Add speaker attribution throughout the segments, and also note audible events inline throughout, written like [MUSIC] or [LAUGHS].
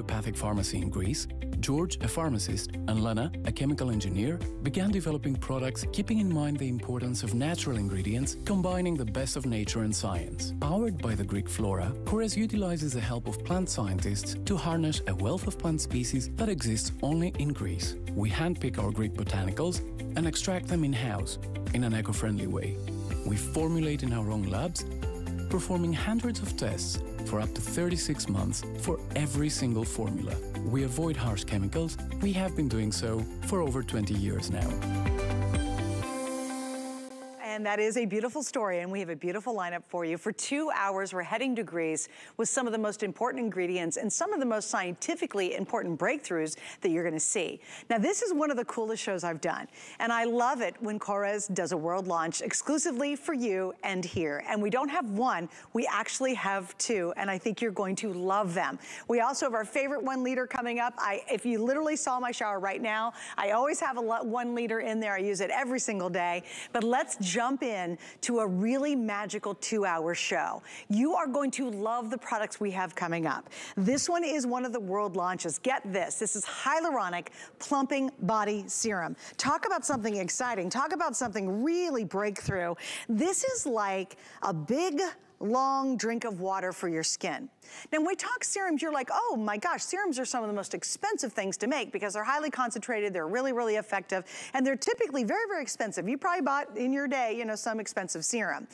Speaker 1: homeopathic pharmacy in Greece, George, a pharmacist, and Lena, a chemical engineer, began developing products keeping in mind the importance of natural ingredients, combining the best of nature and science. Powered by the Greek flora, Korres utilizes the help of plant scientists to harness a wealth of plant species that exists only in Greece. We handpick our Greek botanicals and extract them in-house in an eco-friendly way. We formulate in our own labs, performing hundreds of tests for up to 36 months for every single formula. We avoid harsh chemicals. We have been doing so for over 20 years now.
Speaker 2: And that is a beautiful story, and we have a beautiful lineup for you. For two hours, we're heading to Greece with some of the most important ingredients and some of the most scientifically important breakthroughs that you're gonna see. Now, this is one of the coolest shows I've done, and I love it when Korres does a world launch exclusively for you and here. And we don't have one, we actually have two, and I think you're going to love them. We also have our favorite one liter coming up. I, if you literally saw my shower right now, I always have a one liter in there. I use it every single day. But let's jump jump in to a really magical two hour show. You are going to love the products we have coming up. This one is one of the world launches. Get this, this is Hyaluronic Plumping Body Serum. Talk about something exciting. Talk about something really breakthrough. This is like a big, long drink of water for your skin. Now, when we talk serums, you're like, oh my gosh, serums are some of the most expensive things to make because they're highly concentrated, they're really, really effective, and they're typically very, very expensive. You probably bought in your day, you know, some expensive serum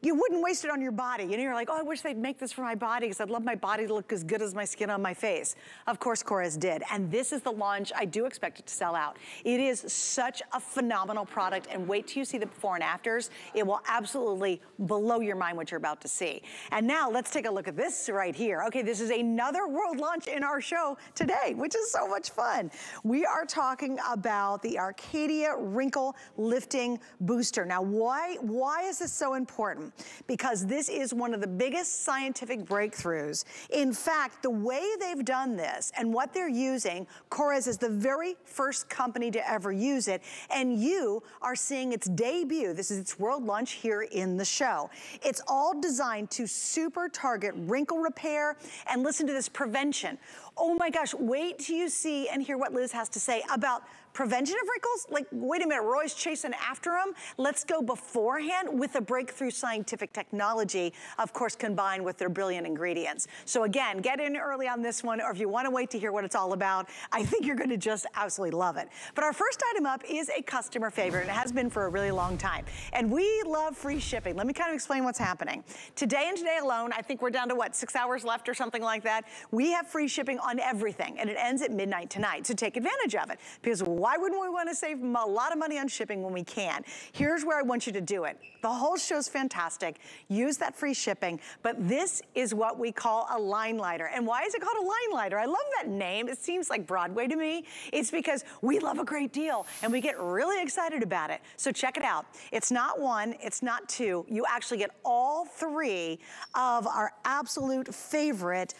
Speaker 2: you wouldn't waste it on your body. You know, you're like, oh, I wish they'd make this for my body because I'd love my body to look as good as my skin on my face. Of course, Korres did. And this is the launch. I do expect it to sell out. It is such a phenomenal product. And wait till you see the before and afters. It will absolutely blow your mind what you're about to see. And now let's take a look at this right here. Okay, this is another world launch in our show today, which is so much fun. We are talking about the Arcadia Wrinkle Lifting Booster. Now, why, why is this so important? Because this is one of the biggest scientific breakthroughs. In fact, the way they've done this and what they're using, Korres is the very first company to ever use it, and you are seeing its debut. This is its world launch here in the show. It's all designed to super target wrinkle repair and listen to this prevention. Oh my gosh, wait till you see and hear what Liz has to say about prevention of wrinkles? Like, wait a minute, Roy's chasing after them? Let's go beforehand with a breakthrough scientific technology, of course, combined with their brilliant ingredients. So again, get in early on this one, or if you wanna wait to hear what it's all about, I think you're gonna just absolutely love it. But our first item up is a customer favorite, and it has been for a really long time. And we love free shipping. Let me kind of explain what's happening. Today and today alone, I think we're down to what, six hours left or something like that? We have free shipping on everything, and it ends at midnight tonight, so take advantage of it. Because why wouldn't we want to save a lot of money on shipping when we can? Here's where I want you to do it. The whole show's fantastic. Use that free shipping, but this is what we call a line lighter. And why is it called a line lighter? I love that name. It seems like Broadway to me. It's because we love a great deal and we get really excited about it. So check it out. It's not one, it's not two. You actually get all three of our absolute favorite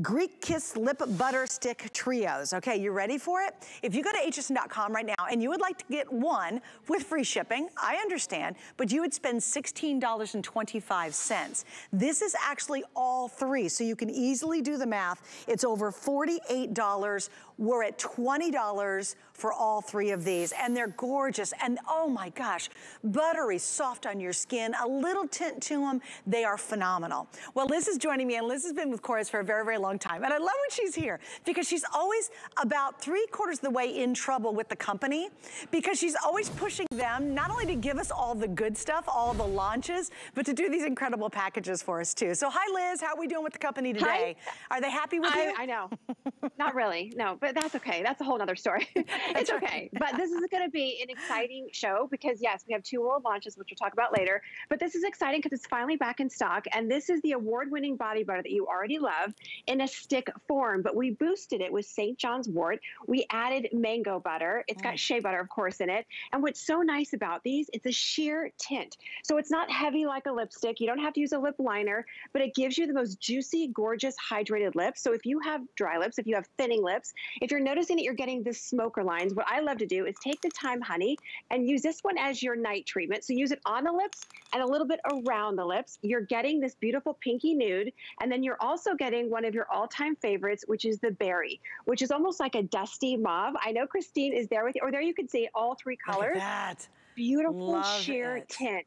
Speaker 2: Greek Kiss Lip Butter Stick Trios. Okay, you ready for it? If you go to hsn.com right now and you would like to get one with free shipping, I understand, but you would spend $16.25. This is actually all three, so you can easily do the math. It's over $48 we're at $20 for all three of these, and they're gorgeous. And oh my gosh, buttery, soft on your skin, a little tint to them. They are phenomenal. Well, Liz is joining me, and Liz has been with Korres for a very, very long time. And I love when she's here because she's always about three quarters of the way in trouble with the company because she's always pushing them not only to give us all the good stuff, all the launches, but to do these incredible packages for us too. So hi, Liz. How are we doing with the company today? Hi. Are they happy with
Speaker 3: I,
Speaker 2: you?
Speaker 3: I know. [LAUGHS] not really. No, but that's okay. That's a whole other story. [LAUGHS] [LAUGHS] it's okay. But this is going to be an exciting show because yes, we have two world launches, which we'll talk about later. But this is exciting because it's finally back in stock. And this is the award-winning body butter that you already love in a stick form. But we boosted it with St. John's wort. We added mango butter. It's got mm. shea butter, of course, in it. And what's so nice about these, it's a sheer tint. So it's not heavy like a lipstick. You don't have to use a lip liner, but it gives you the most juicy, gorgeous, hydrated lips. So if you have dry lips, if you have thinning lips, if you're noticing that you're getting this smoker lines, what I love to do is take the Time Honey and use this one as your night treatment. So use it on the lips and a little bit around the lips. You're getting this beautiful pinky nude, and then you're also getting one of your all-time favorites, which is the berry, which is almost like a dusty mauve. I know Christine is there with you, or there you can see all three colors.
Speaker 2: Look at that.
Speaker 3: Beautiful Love sheer it. tint.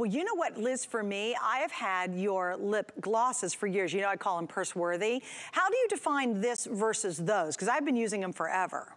Speaker 2: Well, you know what, Liz, for me, I have had your lip glosses for years. You know, I call them purse worthy. How do you define this versus those? Because I've been using them forever.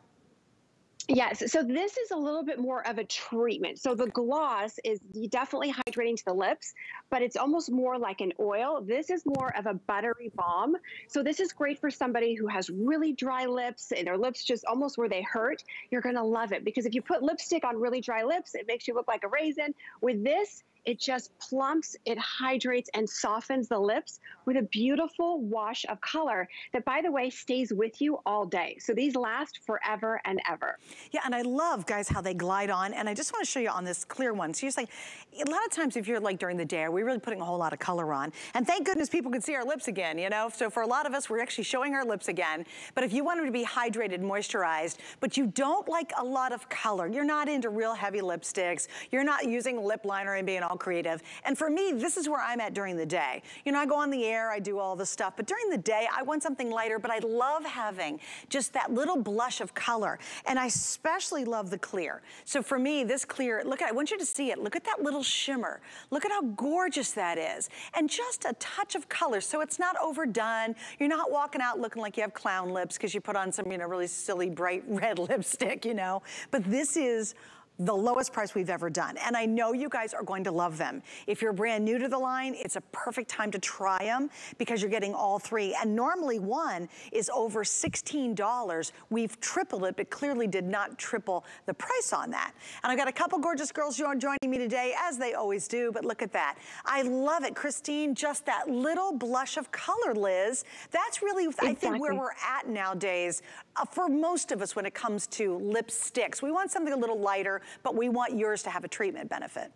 Speaker 3: Yes, so this is a little bit more of a treatment. So the gloss is definitely hydrating to the lips, but it's almost more like an oil. This is more of a buttery balm. So this is great for somebody who has really dry lips and their lips just almost where they hurt. You're gonna love it because if you put lipstick on really dry lips, it makes you look like a raisin. With this, it just plumps, it hydrates and softens the lips with a beautiful wash of color that, by the way, stays with you all day. So these last forever and ever.
Speaker 2: Yeah, and I love, guys, how they glide on. And I just want to show you on this clear one. So you're saying, a lot of times if you're like during the day, are we really putting a whole lot of color on? And thank goodness people can see our lips again, you know? So for a lot of us, we're actually showing our lips again. But if you want them to be hydrated, moisturized, but you don't like a lot of color, you're not into real heavy lipsticks, you're not using lip liner and being all creative. And for me, this is where I'm at during the day. You know, I go on the air, I do all the stuff, but during the day, I want something lighter, but I love having just that little blush of color. And I especially love the clear. So for me, this clear, look at, I want you to see it. Look at that little shimmer. Look at how gorgeous that is. And just a touch of color, so it's not overdone. You're not walking out looking like you have clown lips because you put on some, you know, really silly bright [LAUGHS] red lipstick, you know. But this is the lowest price we've ever done. And I know you guys are going to love them. If you're brand new to the line, it's a perfect time to try them because you're getting all three. And normally one is over $16. We've tripled it, but clearly did not triple the price on that. And I've got a couple gorgeous girls joining me today, as they always do, but look at that. I love it, Christine, just that little blush of color, Liz. That's really, exactly. I think, where we're at nowadays uh, for most of us when it comes to lipsticks. We want something a little lighter, but we want yours to have a treatment benefit.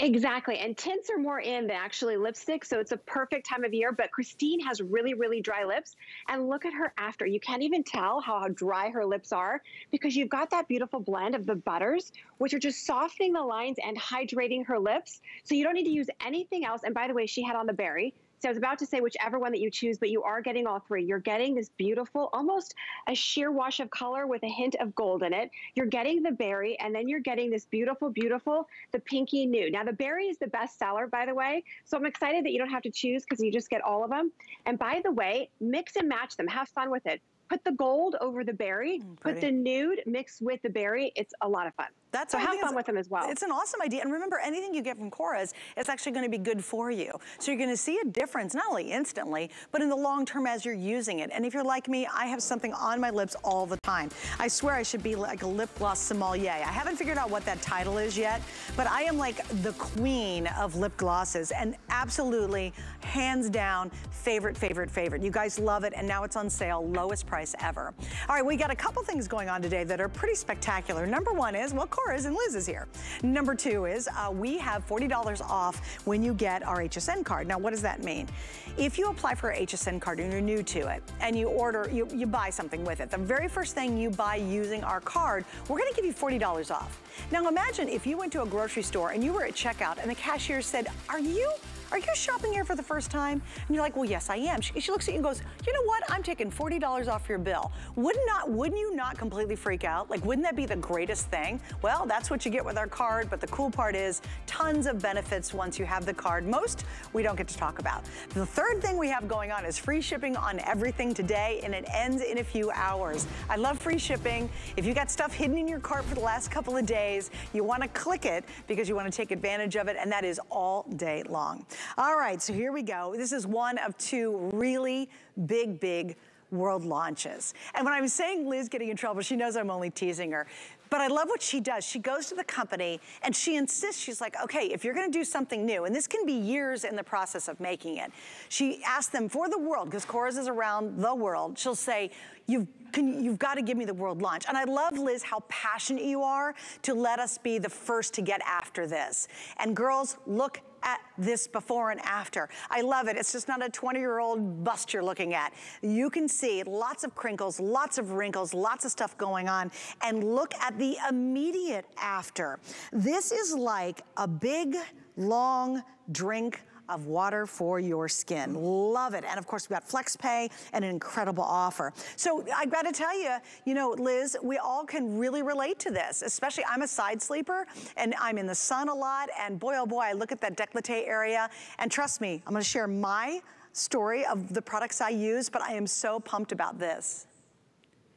Speaker 3: Exactly. And tints are more in than actually lipstick. So it's a perfect time of year. But Christine has really, really dry lips. And look at her after. You can't even tell how, how dry her lips are because you've got that beautiful blend of the butters, which are just softening the lines and hydrating her lips. So you don't need to use anything else. And by the way, she had on the berry. So I was about to say whichever one that you choose, but you are getting all three. You're getting this beautiful, almost a sheer wash of color with a hint of gold in it. You're getting the berry, and then you're getting this beautiful, beautiful, the pinky nude. Now, the berry is the best seller, by the way. So I'm excited that you don't have to choose because you just get all of them. And by the way, mix and match them. Have fun with it. Put the gold over the berry, mm, put the nude mixed with the berry. It's a lot of fun. That's so have fun with them as well.
Speaker 2: It's an awesome idea. And remember, anything you get from Korres is actually going to be good for you. So you're going to see a difference, not only instantly, but in the long term as you're using it. And if you're like me, I have something on my lips all the time. I swear I should be like a lip gloss sommelier. I haven't figured out what that title is yet, but I am like the queen of lip glosses and absolutely, hands down, favorite, favorite, favorite. You guys love it, and now it's on sale, lowest price ever. All right, we got a couple things going on today that are pretty spectacular. Number one is, well, Korres and Liz is here. Number two is uh, we have $40 off when you get our HSN card. Now, what does that mean? If you apply for an HSN card and you're new to it and you order, you, you buy something with it, the very first thing you buy using our card, we're gonna give you $40 off. Now imagine if you went to a grocery store and you were at checkout and the cashier said, are you are you shopping here for the first time? And you're like, well, yes, I am. She, she looks at you and goes, you know what? I'm taking $40 off your bill. Wouldn't not, wouldn't you not completely freak out? Like, wouldn't that be the greatest thing? Well, that's what you get with our card, but the cool part is tons of benefits once you have the card. Most we don't get to talk about. The third thing we have going on is free shipping on everything today, and it ends in a few hours. I love free shipping. If you got stuff hidden in your cart for the last couple of days, you want to click it because you want to take advantage of it, and that is all day long. All right, so here we go. This is one of two really big, big world launches. And when I'm saying Liz getting in trouble, she knows I'm only teasing her. But I love what she does. She goes to the company and she insists, she's like, okay, if you're gonna do something new, and this can be years in the process of making it, she asks them for the world, because Korres is around the world, she'll say, you've can, you've got to give me the world launch. And I love, Liz, how passionate you are to let us be the first to get after this. And girls, look at this before and after. I love it. It's just not a 20-year-old bust you're looking at. You can see lots of crinkles, lots of wrinkles, lots of stuff going on. And look at the immediate after. This is like a big, long drink of water for your skin. Love it. And of course, we've got FlexPay and an incredible offer. So I gotta tell you, you know, Liz, we all can really relate to this, especially I'm a side sleeper and I'm in the sun a lot and boy, oh boy, I look at that décolleté area and trust me, I'm gonna share my story of the products I use, but I am so pumped about this.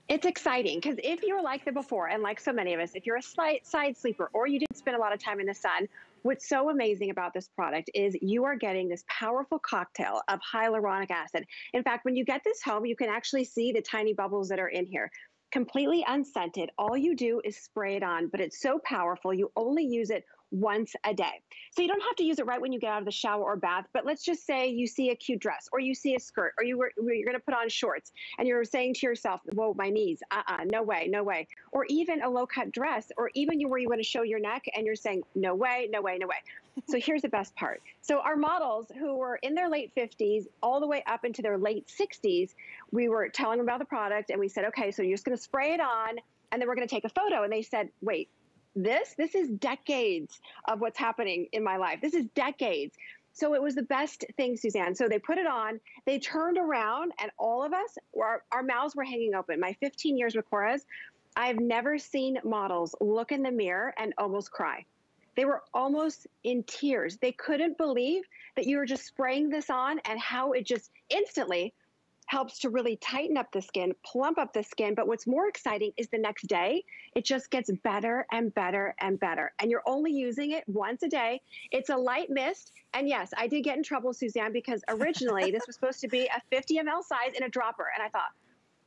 Speaker 3: It's exciting because if you're like the before, and like so many of us, if you're a side sleeper or you didn't spend a lot of time in the sun, what's so amazing about this product is you are getting this powerful cocktail of hyaluronic acid. In fact, when you get this home, you can actually see the tiny bubbles that are in here completely unscented. All you do is spray it on, but it's so powerful. You only use it once a day. So you don't have to use it right when you get out of the shower or bath, but let's just say you see a cute dress or you see a skirt or you were, you're going to put on shorts and you're saying to yourself, whoa, my knees, uh-uh, no way, no way. Or even a low cut dress or even you where you want to show your neck and you're saying, no way, no way, no way. so here's the best part. So our models who were in their late 50s all the way up into their late 60s, we were telling them about the product and we said, okay, so you're just going to spray it on and then we're going to take a photo. And they said, wait, this, this is decades of what's happening in my life. This is decades. So it was the best thing, Suzanne. So they put it on, they turned around, and all of us, our, our mouths were hanging open. My 15 years with Korres, I've never seen models look in the mirror and almost cry. They were almost in tears. They couldn't believe that you were just spraying this on and how it just instantly helps to really tighten up the skin, plump up the skin. But what's more exciting is the next day, it just gets better and better and better. And you're only using it once a day. It's a light mist. And yes, I did get in trouble, Suzanne, because originally this was supposed to be a 50 ml size in a dropper. And I thought,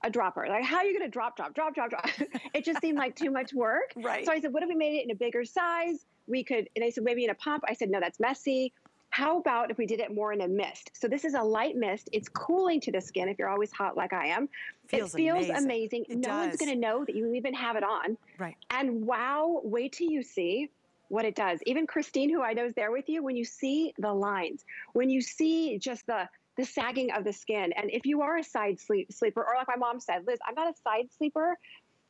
Speaker 3: a dropper. Like, how are you going to drop, drop, drop, drop, drop? [LAUGHS] it just seemed like too much work. [LAUGHS]
Speaker 2: Right.
Speaker 3: So I said, what if we made it in a bigger size? We could, and I said, maybe in a pump. I said, no, that's messy. How about if we did it more in a mist? So this is a light mist. It's cooling to the skin if you're always hot like I am.
Speaker 2: Feels
Speaker 3: it feels
Speaker 2: amazing.
Speaker 3: amazing.
Speaker 2: It
Speaker 3: no
Speaker 2: does.
Speaker 3: one's going to know that you even have it on.
Speaker 2: Right.
Speaker 3: And wow, wait till you see what it does. Even Christine, who I know is there with you, when you see the lines, when you see just the the sagging of the skin, and if you are a side sleep, sleeper, or like my mom said, Liz, I'm not a side sleeper,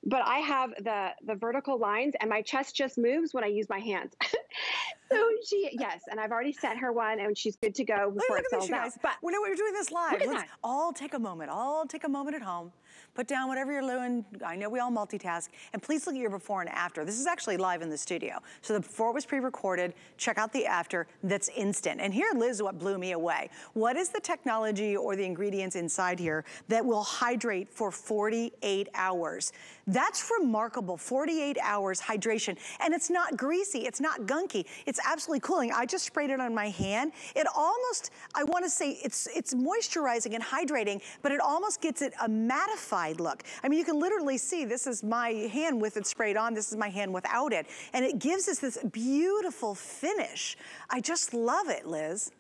Speaker 3: but I have the the vertical lines, and my chest just moves when I use my hands. [LAUGHS] so [LAUGHS] she, yes, and I've already sent her one, and she's good to go before
Speaker 2: look
Speaker 3: it sells
Speaker 2: you
Speaker 3: out.
Speaker 2: guys.
Speaker 3: But
Speaker 2: we know we're doing this live. Let's
Speaker 3: that.
Speaker 2: all take a moment. All take a moment at home. Put down whatever you're doing. I know we all multitask. And please look at your before and after. This is actually live in the studio. So the before was pre-recorded. Check out the after. That's instant. And here, Liz, what blew me away. What is the technology or the ingredients inside here that will hydrate for 48 hours? That's remarkable. 48 hours hydration. And it's not greasy. It's not gunky. It's absolutely cooling. I just sprayed it on my hand. It almost, I want to say, it's it's moisturizing and hydrating, but it almost gets it a mattified look. I mean, you can literally see this is my hand with it sprayed on. This is my hand without it. And it gives us this beautiful finish. I just love it, Liz.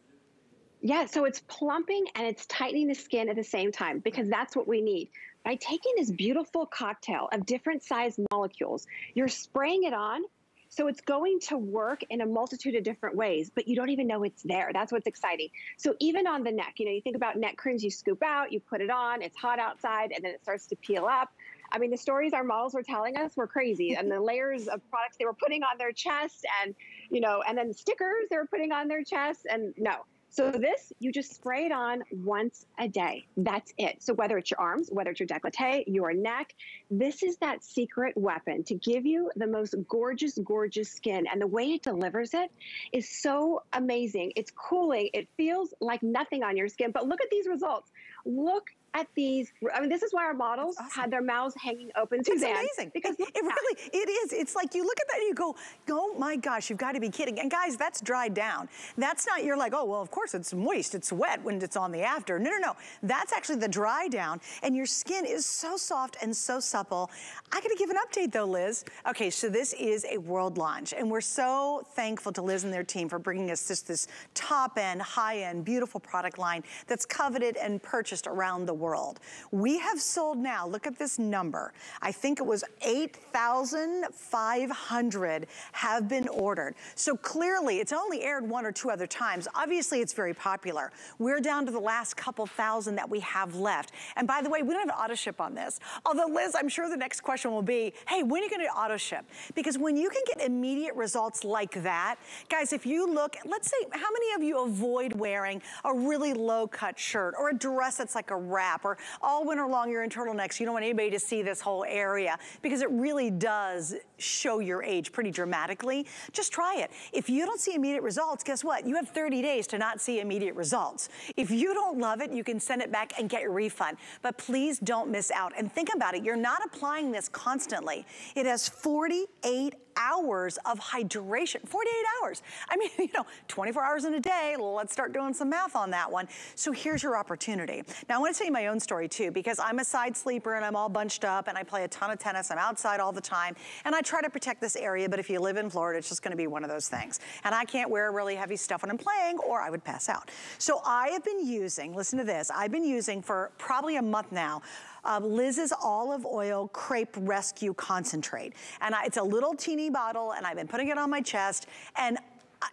Speaker 3: Yeah, so it's plumping and it's tightening the skin at the same time because that's what we need. By taking this beautiful cocktail of different size molecules, you're spraying it on, so it's going to work in a multitude of different ways, but you don't even know it's there. That's what's exciting. So even on the neck, you know, you think about neck creams, you scoop out, you put it on, it's hot outside, and then it starts to peel up. I mean, the stories our models were telling us were crazy, and the [LAUGHS] layers of products they were putting on their chest, and you know, and then stickers they were putting on their chest, and no. So this, you just spray it on once a day. That's it. So whether it's your arms, whether it's your décolleté, your neck, this is that secret weapon to give you the most gorgeous, gorgeous skin. And the way it delivers it is so amazing. It's cooling. It feels like nothing on your skin. But look at these results. Look at these. I mean, this is why our models
Speaker 2: awesome.
Speaker 3: had their mouths hanging open,
Speaker 2: It's
Speaker 3: Suzanne.
Speaker 2: amazing.
Speaker 3: Because
Speaker 2: it, it really, it is. It's like you look at that and you go, oh my gosh, you've got to be kidding. And guys, that's dried down. That's not, you're like, oh, well, of course it's moist, it's wet when it's on the after. No, no, no. That's actually the dry down. And your skin is so soft and so supple. I got to give an update though, Liz. Okay, so this is a world launch. And we're so thankful to Liz and their team for bringing us just this top end, high end, beautiful product line that's coveted and purchased around the world. We have sold now, look at this number. I think it was 8,500 have been ordered. So clearly, it's only aired one or two other times. Obviously, it's very popular. We're down to the last couple thousand that we have left. And by the way, we don't have auto ship on this. Although, Liz, I'm sure the next question will be, hey, when are you gonna auto ship? Because when you can get immediate results like that, guys, if you look, let's say, how many of you avoid wearing a really low cut shirt or a dress that's like a wrap or all winter long you're in turtlenecks, you don't want anybody to see this whole area because it really does show your age pretty dramatically. Just try it. If you don't see immediate results, guess what? You have 30 days to not see immediate results. If you don't love it, you can send it back and get your refund. But please don't miss out. And think about it, you're not applying this constantly. It has 48 hours of hydration, 48 hours. I mean, [LAUGHS] you know, 24 hours in a day, let's start doing some math on that one. So here's your opportunity. Now I wanna tell you my own story too, because I'm a side sleeper and I'm all bunched up and I play a ton of tennis, I'm outside all the time, and I try to protect this area, but if you live in Florida, it's just gonna be one of those things. And I can't wear really heavy stuff when I'm playing or I would pass out. So I have been using, listen to this, I've been using for probably a month now, uh, Liz's Olive Oil Crepe Rescue Concentrate. And I, it's a little teeny bottle and I've been putting it on my chest and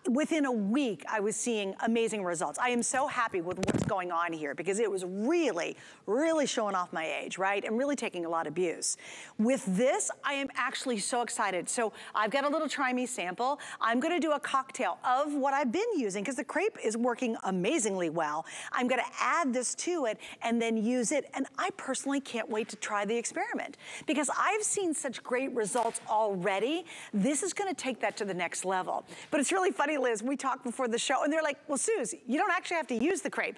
Speaker 2: within a week, I was seeing amazing results. I am so happy with what's going on here because it was really, really showing off my age, right? And really taking a lot of abuse. With this, I am actually so excited. So I've got a little try me sample. I'm gonna do a cocktail of what I've been using because the crepe is working amazingly well. I'm gonna add this to it and then use it. And I personally can't wait to try the experiment because I've seen such great results already. This is gonna take that to the next level. But it's really funny, Liz, we talked before the show and they're like, well, Suze, you don't actually have to use the crepe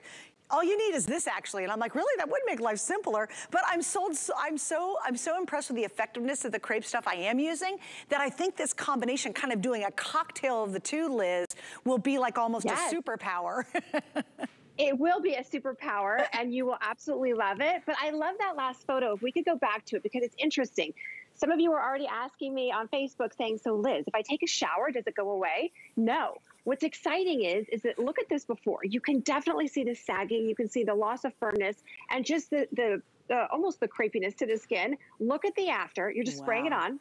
Speaker 2: all you need is this actually. And I'm like, really? That would make life simpler. But I'm so, I'm so, I'm so impressed with the effectiveness of the crepe stuff I am using that I think this combination, kind of doing a cocktail of the two, Liz, will be like almost yes. a superpower. [LAUGHS]
Speaker 3: it will be a superpower and you will absolutely love it. But I love that last photo. If we could go back to it because it's interesting. Some of you are already asking me on Facebook saying, so Liz, if I take a shower, does it go away? No. What's exciting is, is that look at this before. You can definitely see the sagging. You can see the loss of firmness and just the, the, the almost the crepiness to the skin. Look at the after. You're just wow. spraying it on.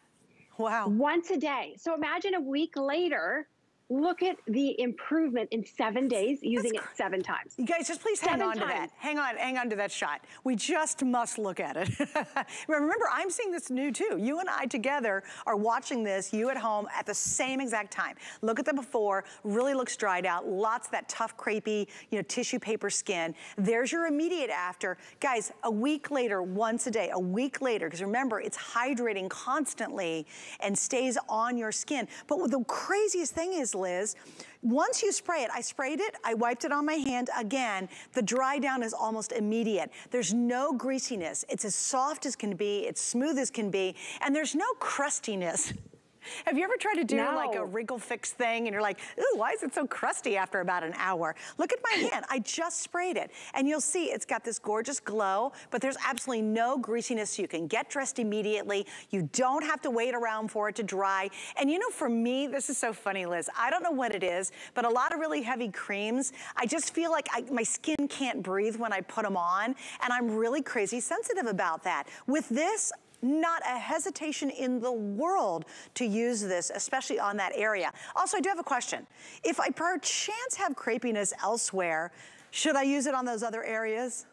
Speaker 2: Wow.
Speaker 3: Once a day. So imagine a week later, Look at the improvement in seven days using it seven times.
Speaker 2: You guys, just please hang seven on times. to that. Hang on, hang on to that shot. We just must look at it. [LAUGHS] Remember, I'm seeing this new too. You and I together are watching this, you at home, at the same exact time. Look at the before, really looks dried out, lots of that tough, crepey, you know, tissue paper skin. There's your immediate after. Guys, a week later, once a day, a week later, because remember, it's hydrating constantly and stays on your skin. But the craziest thing is, Liz. Once you spray it, I sprayed it, I wiped it on my hand again. The dry down is almost immediate. There's no greasiness. It's as soft as can be, it's smooth as can be, and there's no crustiness. Have you ever tried to do no. like a wrinkle fix thing and you're like, ooh, why is it so crusty after about an hour? Look at my [LAUGHS] hand, I just sprayed it. And you'll see it's got this gorgeous glow, but there's absolutely no greasiness. So You can get dressed immediately. You don't have to wait around for it to dry. And you know, for me, this is so funny, Liz. I don't know what it is, but a lot of really heavy creams, I just feel like I, my skin can't breathe when I put them on. And I'm really crazy sensitive about that. With this, not a hesitation in the world to use this, especially on that area. Also, I do have a question. If I perchance have crepiness elsewhere, should I use it on those other areas?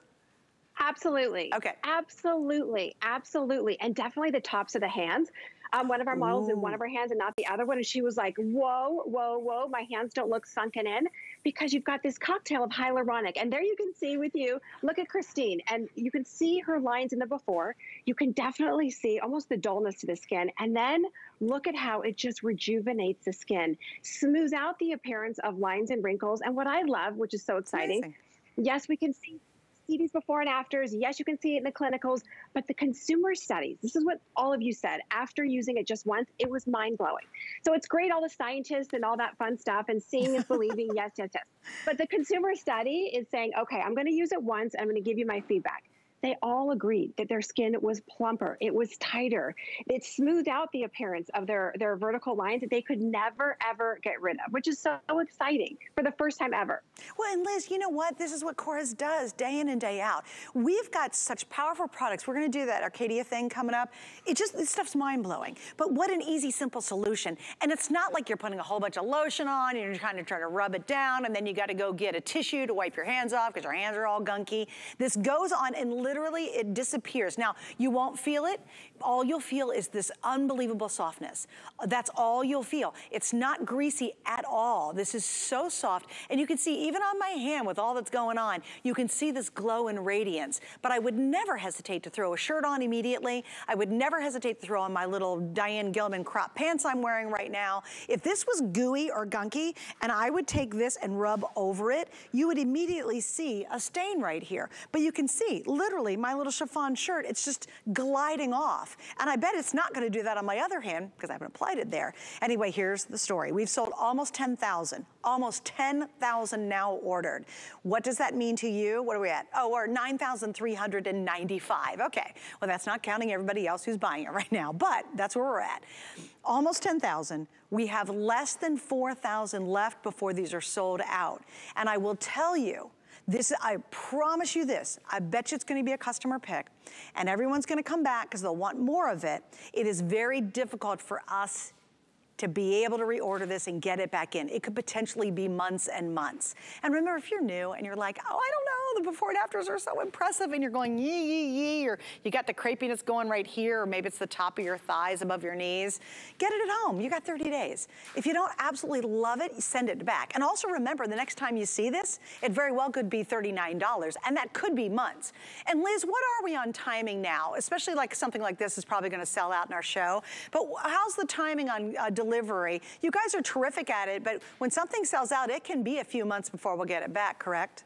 Speaker 3: Absolutely.
Speaker 2: Okay.
Speaker 3: Absolutely. Absolutely. And definitely the tops of the hands um, one of our models Ooh. in one of her hands and not the other one. And she was like, whoa, whoa, whoa, my hands don't look sunken in because you've got this cocktail of hyaluronic. And there you can see with you, look at Christine, and you can see her lines in the before. You can definitely see almost the dullness to the skin. And then look at how it just rejuvenates the skin, smooths out the appearance of lines and wrinkles. And what I love, which is so exciting, yes, we can see see these before and afters. Yes, you can see it in the clinicals, but the consumer studies, this is what all of you said. After using it just once, it was mind blowing. So it's great, all the scientists and all that fun stuff, and seeing is believing. [LAUGHS] yes, yes, yes. But the consumer study is saying, okay, I'm going to use it once. I'm going to give you my feedback. They all agreed that their skin was plumper, it was tighter, it smoothed out the appearance of their, their vertical lines that they could never, ever get rid of, which is so exciting for the first time ever.
Speaker 2: Well, and Liz, you know what? This is what Korres does day in and day out. We've got such powerful products. We're gonna do that Arcadia thing coming up. It just, this stuff's mind-blowing. But what an easy, simple solution. And it's not like you're putting a whole bunch of lotion on and you're kind of trying to rub it down and then you gotta go get a tissue to wipe your hands off because your hands are all gunky. This goes on and literally it disappears. Now, you won't feel it. All you'll feel is this unbelievable softness. That's all you'll feel. It's not greasy at all. This is so soft. And you can see even on my hand with all that's going on, you can see this glow and radiance. But I would never hesitate to throw a shirt on immediately. I would never hesitate to throw on my little Diane Gilman crop pants I'm wearing right now. If this was gooey or gunky and I would take this and rub over it, you would immediately see a stain right here. But you can see literally my little chiffon shirt, it's just gliding off. And I bet it's not gonna do that on my other hand because I haven't applied it there. Anyway, here's the story. We've sold almost 10,000, almost 10,000 now ordered. What does that mean to you? What are we at? Oh, we're 9,395. Okay, well that's not counting everybody else who's buying it [LAUGHS] right now, but that's where we're at. Almost 10,000. We have less than 4,000 left before these are sold out. And I will tell you, this, I promise you this, I bet you it's gonna be a customer pick and everyone's gonna come back because they'll want more of it. It is very difficult for us to be able to reorder this and get it back in. It could potentially be months and months. And remember, if you're new and you're like, oh, I don't know, the before and afters are so impressive and you're going yee, yee, yee, or you got the crepiness going right here, or maybe it's the top of your thighs above your knees, get it at home. You got 30 days. If you don't absolutely love it, send it back. And also remember, the next time you see this, it very well could be $39, and that could be months. And Liz, what are we on timing now? Especially like something like this is probably gonna sell out in our show, but how's the timing on uh, delivery. You guys are terrific at it, but when something sells out, it can be a few months before we'll get it back, correct?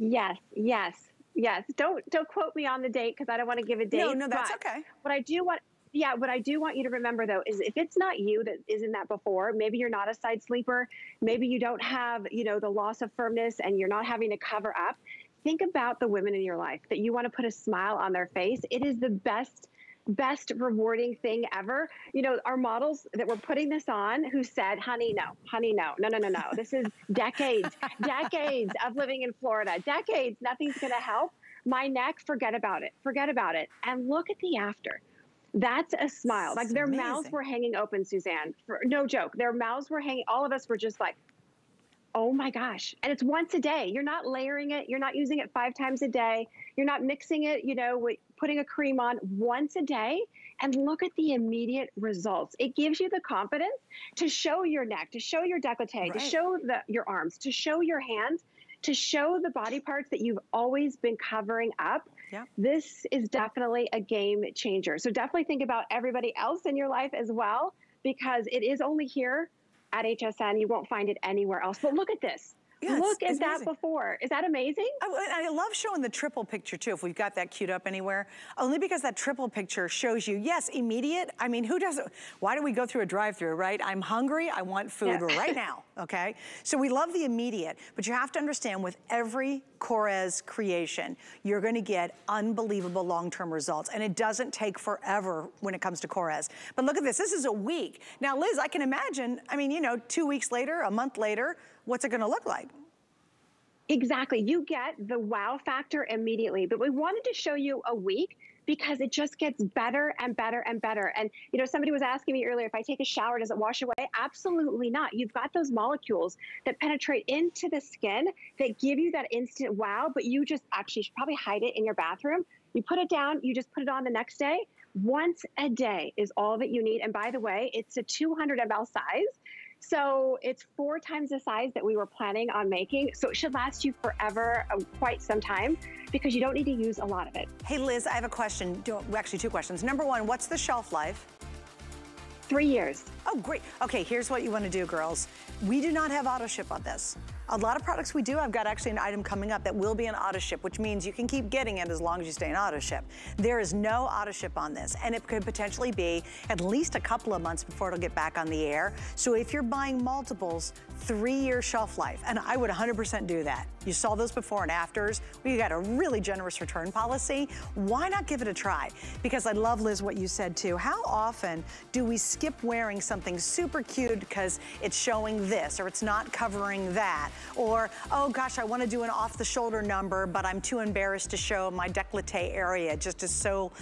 Speaker 3: Yes, yes, yes. Don't don't quote me on the date because I don't want to give a date.
Speaker 2: No, no, that's okay.
Speaker 3: What I do want yeah, what I do want you to remember though is if it's not you that is in that before, maybe you're not a side sleeper, maybe you don't have, you know, the loss of firmness and you're not having to cover up. Think about the women in your life that you want to put a smile on their face. It is the best best rewarding thing ever. You know, our models that were putting this on who said, honey, no, honey, no, no, no, no, no. This is [LAUGHS] decades, [LAUGHS] decades of living in Florida, decades, nothing's going to help. My neck, forget about it, forget about it. And look at the after. That's a smile. Like their amazing. mouths were hanging open, Suzanne. For, no joke. Their mouths were hanging. All of us were just like, oh my gosh. And it's once a day. You're not layering it. You're not using it five times a day. You're not mixing it, you know, with putting a cream on once a day and look at the immediate results. It gives you the confidence to show your neck, to show your décolleté, right. to show the, your arms, to show your hands, to show the body parts that you've always been covering up. Yeah. This is definitely a game changer. So definitely think about everybody else in your life as well, because it is only here at HSN. You won't find it anywhere else. But look at this. Yeah, Look it's, at that before. Is that amazing?
Speaker 2: I, I, love showing the triple picture too, if we've got that queued up anywhere. Only because that triple picture shows you, yes, immediate. I mean, who doesn't, why do we go through a drive through right? I'm hungry, I want food right now, okay? So we love the immediate, but you have to understand with every Korres creation, you're gonna get unbelievable long-term results. And it doesn't take forever when it comes to Korres. But look at this, this is a week. Now, Liz, I can imagine, I mean, you know, two weeks later, a month later, what's it gonna look like?
Speaker 3: Exactly. You get the wow factor immediately. But we wanted to show you a week because it just gets better and better and better. And, you know, somebody was asking me earlier if I take a shower, does it wash away? Absolutely not. You've got those molecules that penetrate into the skin that give you that instant wow, but you just actually should probably hide it in your bathroom. You put it down, you just put it on the next day. Once a day is all that you need. And by the way, it's a 200 ml size. So it's four times the size that we were planning on making. So it should last you forever, uh, quite some time, because you don't need to use a lot of it.
Speaker 2: Hey, Liz, I have a question. Actually, two questions. Number one, what's the shelf life?
Speaker 3: Three years.
Speaker 2: Oh, great. Okay, here's what you want to do, girls. We do not have auto ship on this. A lot of products we do, I've got actually an item coming up that will be an auto ship, which means you can keep getting it as long as you stay in auto ship. There is no auto ship on this, and it could potentially be at least a couple of months before it'll get back on the air. So if you're buying multiples, three-year shelf life, and I would 100% do that. You saw those before and afters. We got a really generous return policy. Why not give it a try? Because I love, Liz, what you said too. How often do we skip wearing something super cute because it's showing this or it's not covering that? Or, oh gosh, I want to do an off-the-shoulder number, but I'm too embarrassed to show my décolleté area. Just is so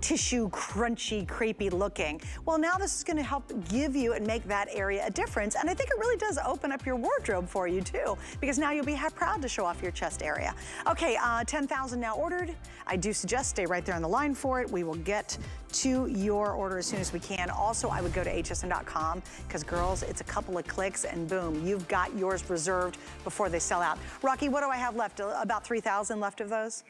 Speaker 2: tissue, crunchy, crepey looking. Well, now this is gonna help give you and make that area a difference. And I think it really does open up your wardrobe for you too, because now you'll be proud to show off your chest area. Okay, uh, 10,000 now ordered. I do suggest stay right there on the line for it. We will get to your order as soon as we can. Also, I would go to hsn.com because girls, it's a couple of clicks and boom, you've got yours reserved before they sell out. Rocky, what do I have left? About 3,000 left of those?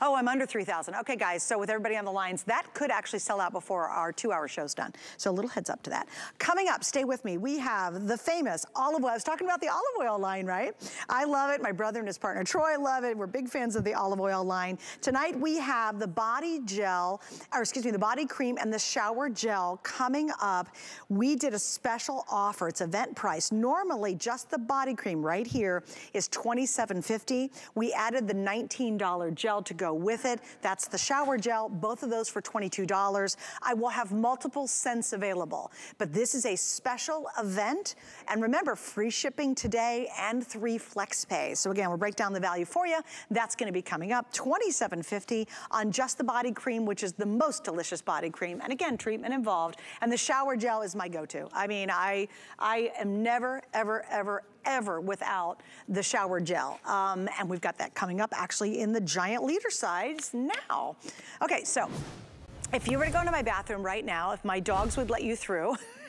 Speaker 2: Oh, I'm under 3,000. Okay, guys, so with everybody on the lines, that could actually sell out before our two-hour show's done. So a little heads up to that. Coming up, stay with me, we have the famous olive oil. I was talking about the olive oil line, right? I love it. My brother and his partner Troy love it. We're big fans of the olive oil line. Tonight we have the body gel, or excuse me, the body cream and the shower gel coming up. We did a special offer. It's event price. Normally, just the body cream right here is $27.50. We added the $19 gel to go with it. That's the shower gel, both of those for $22. I will have multiple scents available, but this is a special event. And remember, free shipping today and three flex pay. So again, we'll break down the value for you. That's gonna be coming up, $27.50 on just the body cream, which is the most delicious body cream. And again, treatment involved. And the shower gel is my go-to. I mean, I, I am never, ever, ever, ever without the shower gel. Um, and we've got that coming up actually in the giant liter size now. Okay, so if you were to go into my bathroom right now, if my dogs would let you through, [LAUGHS]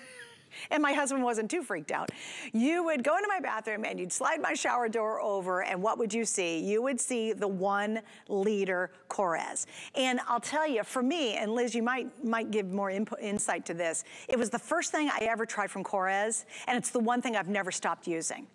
Speaker 2: and my husband wasn't too freaked out. You would go into my bathroom and you'd slide my shower door over and what would you see? You would see the one liter Korres. And I'll tell you, for me, and Liz, you might, might give more input, insight to this, it was the first thing I ever tried from Korres and it's the one thing I've never stopped using.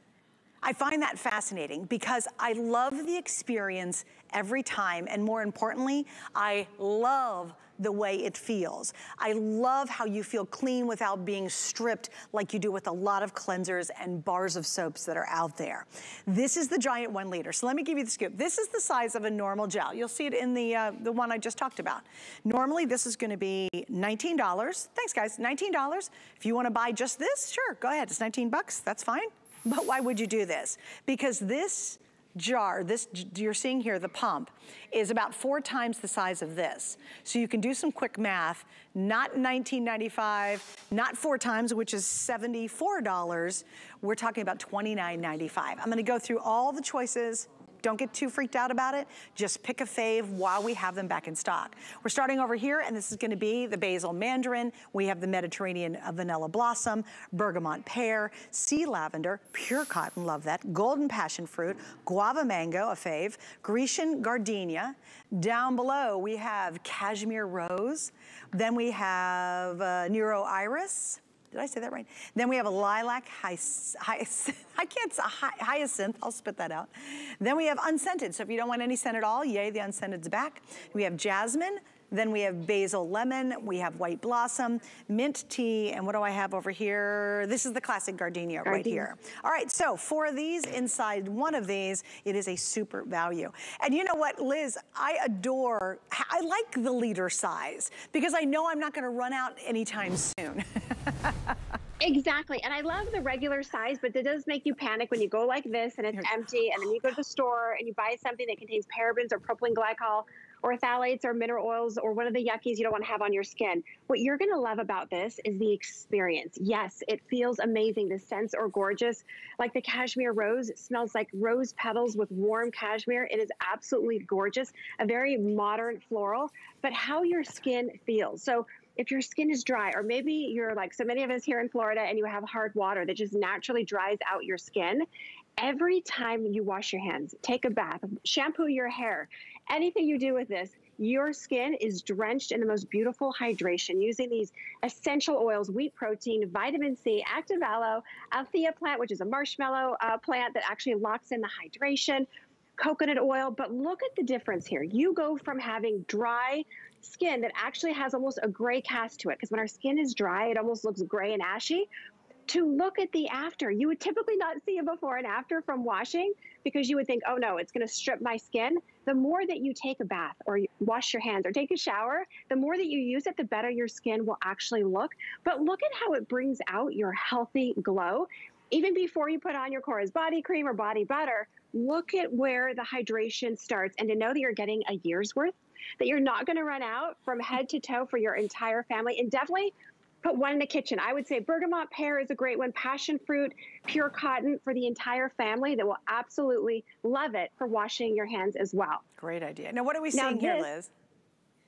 Speaker 2: I find that fascinating because I love the experience every time and more importantly, I love the way it feels. I love how you feel clean without being stripped like you do with a lot of cleansers and bars of soaps that are out there. This is the giant one liter. So let me give you the scoop. This is the size of a normal gel. You'll see it in the, uh, the one I just talked about. Normally this is gonna be $19. Thanks guys, $19. If you wanna buy just this, sure, go ahead. It's 19 bucks, that's fine. But why would you do this? Because this jar, this you're seeing here, the pump, is about four times the size of this. So you can do some quick math, not 19.95, not four times, which is $74. We're talking about 29.95. I'm gonna go through all the choices don't get too freaked out about it. Just pick a fave while we have them back in stock. We're starting over here, and this is gonna be the basil mandarin. We have the Mediterranean vanilla blossom, bergamot pear, sea lavender, pure cotton, love that, golden passion fruit, guava mango, a fave, Grecian gardenia. Down below, we have cashmere rose. Then we have uh, Nero iris, did I say that right? Then we have a lilac hyacinth. [LAUGHS] I can't say hyacinth. I'll spit that out. Then we have unscented. So if you don't want any scent at all, yay, the unscented's back. We have jasmine, then we have basil lemon, we have white blossom, mint tea, and what do I have over here? This is the classic gardenia, gardenia. right here. All right, so four of these inside one of these, it is a super value. And you know what, Liz, I adore, I like the liter size because I know I'm not gonna run out anytime soon. [LAUGHS]
Speaker 3: Exactly. And I love the regular size, but it does make you panic when you go like this and it's empty and then you go to the store and you buy something that contains parabens or propylene glycol or phthalates or mineral oils or one of the yuckies you don't want to have on your skin. What you're going to love about this is the experience. Yes, it feels amazing. The scents are gorgeous. Like the cashmere rose, it smells like rose petals with warm cashmere. It is absolutely gorgeous, a very modern floral, but how your skin feels. So if your skin is dry, or maybe you're like so many of us here in Florida and you have hard water that just naturally dries out your skin, every time you wash your hands, take a bath, shampoo your hair, anything you do with this, your skin is drenched in the most beautiful hydration using these essential oils, wheat protein, vitamin C, active aloe, althea plant, which is a marshmallow uh, plant that actually locks in the hydration, coconut oil. But look at the difference here. You go from having dry skin that actually has almost a gray cast to it, because when our skin is dry, it almost looks gray and ashy to look at the after. You would typically not see a before and after from washing because you would think, oh no, it's going to strip my skin. The more that you take a bath or wash your hands or take a shower, the more that you use it, the better your skin will actually look. But look at how it brings out your healthy glow. Even before you put on your Korres body cream or body butter, look at where the hydration starts and to know that you're getting a year's worth that you're not going to run out from head to toe for your entire family. And definitely put one in the kitchen. I would say bergamot pear is a great one, passion fruit, pure cotton for the entire family that will absolutely love it for washing your hands as well.
Speaker 2: Great idea. Now, what are we now seeing this, here, Liz?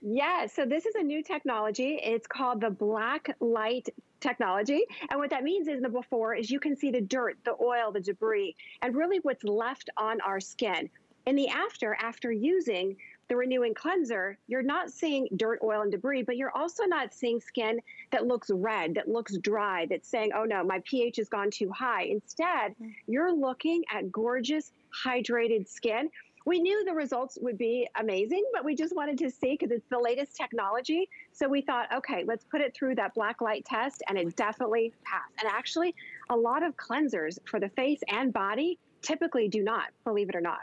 Speaker 3: Yeah, so this is a new technology. It's called the black light technology. And what that means is in the before is you can see the dirt, the oil, the debris, and really what's left on our skin. In the after, after using, the renewing cleanser, you're not seeing dirt, oil, and debris, but you're also not seeing skin that looks red, that looks dry, that's saying, oh no, my pH has gone too high. Instead, mm. you're looking at gorgeous, hydrated skin. We knew the results would be amazing, but we just wanted to see because it's the latest technology. So we thought, okay, let's put it through that black light test, and it definitely passed. And actually, a lot of cleansers for the face and body typically do not, believe it or not.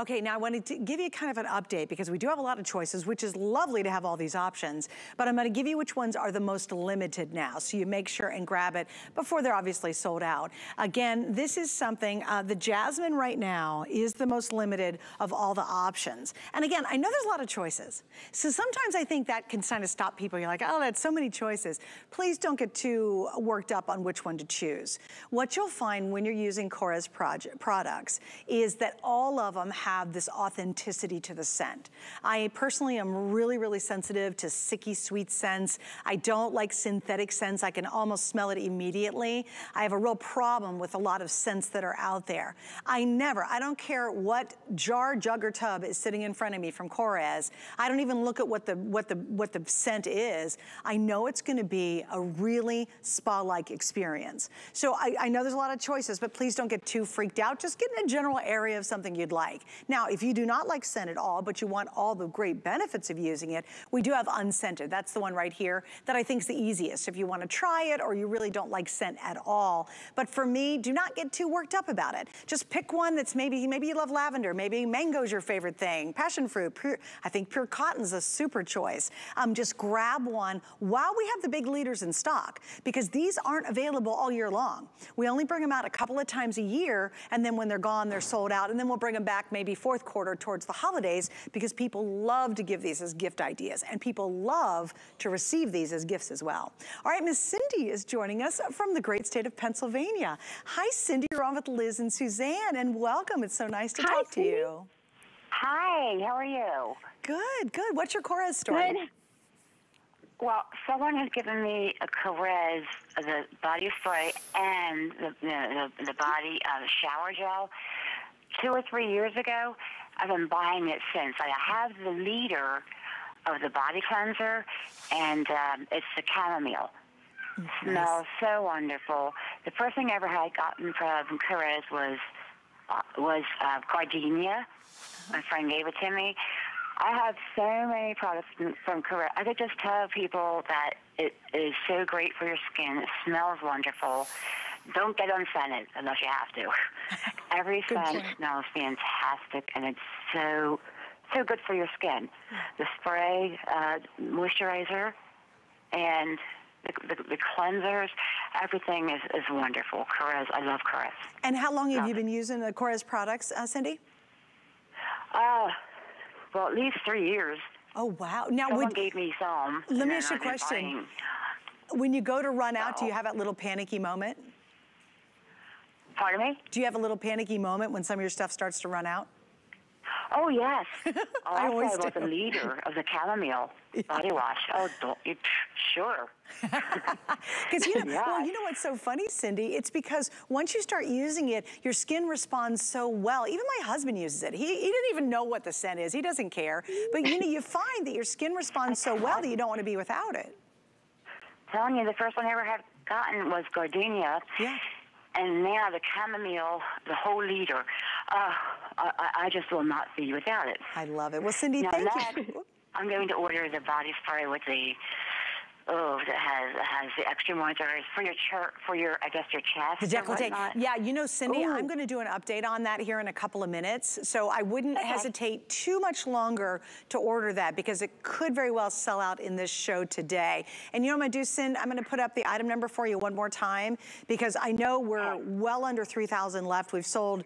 Speaker 2: Okay, now I wanted to give you kind of an update because we do have a lot of choices, which is lovely to have all these options, but I'm gonna give you which ones are the most limited now. So you make sure and grab it before they're obviously sold out. Again, this is something, uh, the Jasmine right now is the most limited of all the options. And again, I know there's a lot of choices. So sometimes I think that can kind of stop people. You're like, oh, that's so many choices. Please don't get too worked up on which one to choose. What you'll find when you're using Korres products is that all of them have this authenticity to the scent. I personally am really, really sensitive to sicky sweet scents. I don't like synthetic scents. I can almost smell it immediately. I have a real problem with a lot of scents that are out there. I never, I don't care what jar, jug, or tub is sitting in front of me from Korres. I don't even look at what the, what the, what the scent is. I know it's gonna be a really spa-like experience. So I, I know there's a lot of choices, but please don't get too freaked out. Just get in a general area of something you'd like. Now, if you do not like scent at all, but you want all the great benefits of using it, we do have unscented. That's the one right here that I think is the easiest if you want to try it or you really don't like scent at all. But for me, do not get too worked up about it. Just pick one that's maybe, maybe you love lavender, maybe mango's your favorite thing, passion fruit, pure, I think pure cotton's a super choice. Um, just grab one while we have the big leaders in stock because these aren't available all year long. We only bring them out a couple of times a year and then when they're gone, they're sold out and then we'll bring them back maybe fourth quarter towards the holidays because people love to give these as gift ideas and people love to receive these as gifts as well. All right, Miss Cindy is joining us from the great state of Pennsylvania. Hi, Cindy. You're on with Liz and Suzanne and welcome. It's so nice to
Speaker 4: Hi,
Speaker 2: talk
Speaker 4: Cindy.
Speaker 2: to you.
Speaker 4: Hi, how are you?
Speaker 2: Good, good. What's your Korres story?
Speaker 4: Good. Well, someone has given me a Korres, the body spray and the, the, the body uh, shower gel two or three years ago. I've been buying it since. I have the leader of the body cleanser, and um, it's the chamomile. Nice. Smells so wonderful. The first thing I ever had gotten from Korres was uh, was uh, gardenia. My friend gave it to me. I have so many products from Korres. I could just tell people that it is so great for your skin. It smells wonderful. Don't get unscented unless you have to. [LAUGHS] Every scent smells fantastic, and it's so so good for your skin. The spray, uh, moisturizer, and the, the, the, cleansers, everything is, is wonderful. Korres, I love Korres.
Speaker 2: And how long have love you been using the Korres products, uh, Cindy?
Speaker 4: Uh, well, at least three years.
Speaker 2: Oh, wow. Now,
Speaker 4: Someone would, gave me some.
Speaker 2: Let me ask you a question. When you go to run out, do you have that little panicky moment?
Speaker 4: Pardon me?
Speaker 2: Do you have a little panicky moment when some of your stuff starts to run out?
Speaker 4: Oh yes. [LAUGHS] Oh,
Speaker 2: I
Speaker 4: I
Speaker 2: always
Speaker 4: was the leader of the chamomile [LAUGHS] body wash. Oh, don't, you, sure. [LAUGHS]
Speaker 2: Because you know, well, you know what's so funny, Cindy? It's because once you start using it, your skin responds so well. Even my husband uses it. He, he didn't even know what the scent is. He doesn't care. But you know, you find that your skin responds so well that you don't want to be without it.
Speaker 4: Telling you, the first one I ever had gotten was gardenia.
Speaker 2: Yeah.
Speaker 4: And now the chamomile, the whole liter. Uh, I, I- just will not be without it.
Speaker 2: I love it. Well, Cindy,
Speaker 4: Now
Speaker 2: thank
Speaker 4: that,
Speaker 2: you.
Speaker 4: I'm going to order the body spray with the oh that has has the extra moisturizer for your for your I guess your chest.
Speaker 2: The décolleté. Yeah, you know, Cindy,
Speaker 4: Ooh.
Speaker 2: I'm going to do an update on that here in a couple of minutes. So I wouldn't
Speaker 4: Okay.
Speaker 2: hesitate too much longer to order that because it could very well sell out in this show today. And you know what I'm going to do, Cindy? I'm going to put up the item number for you one more time because I know we're oh. well under 3,000 left. We've sold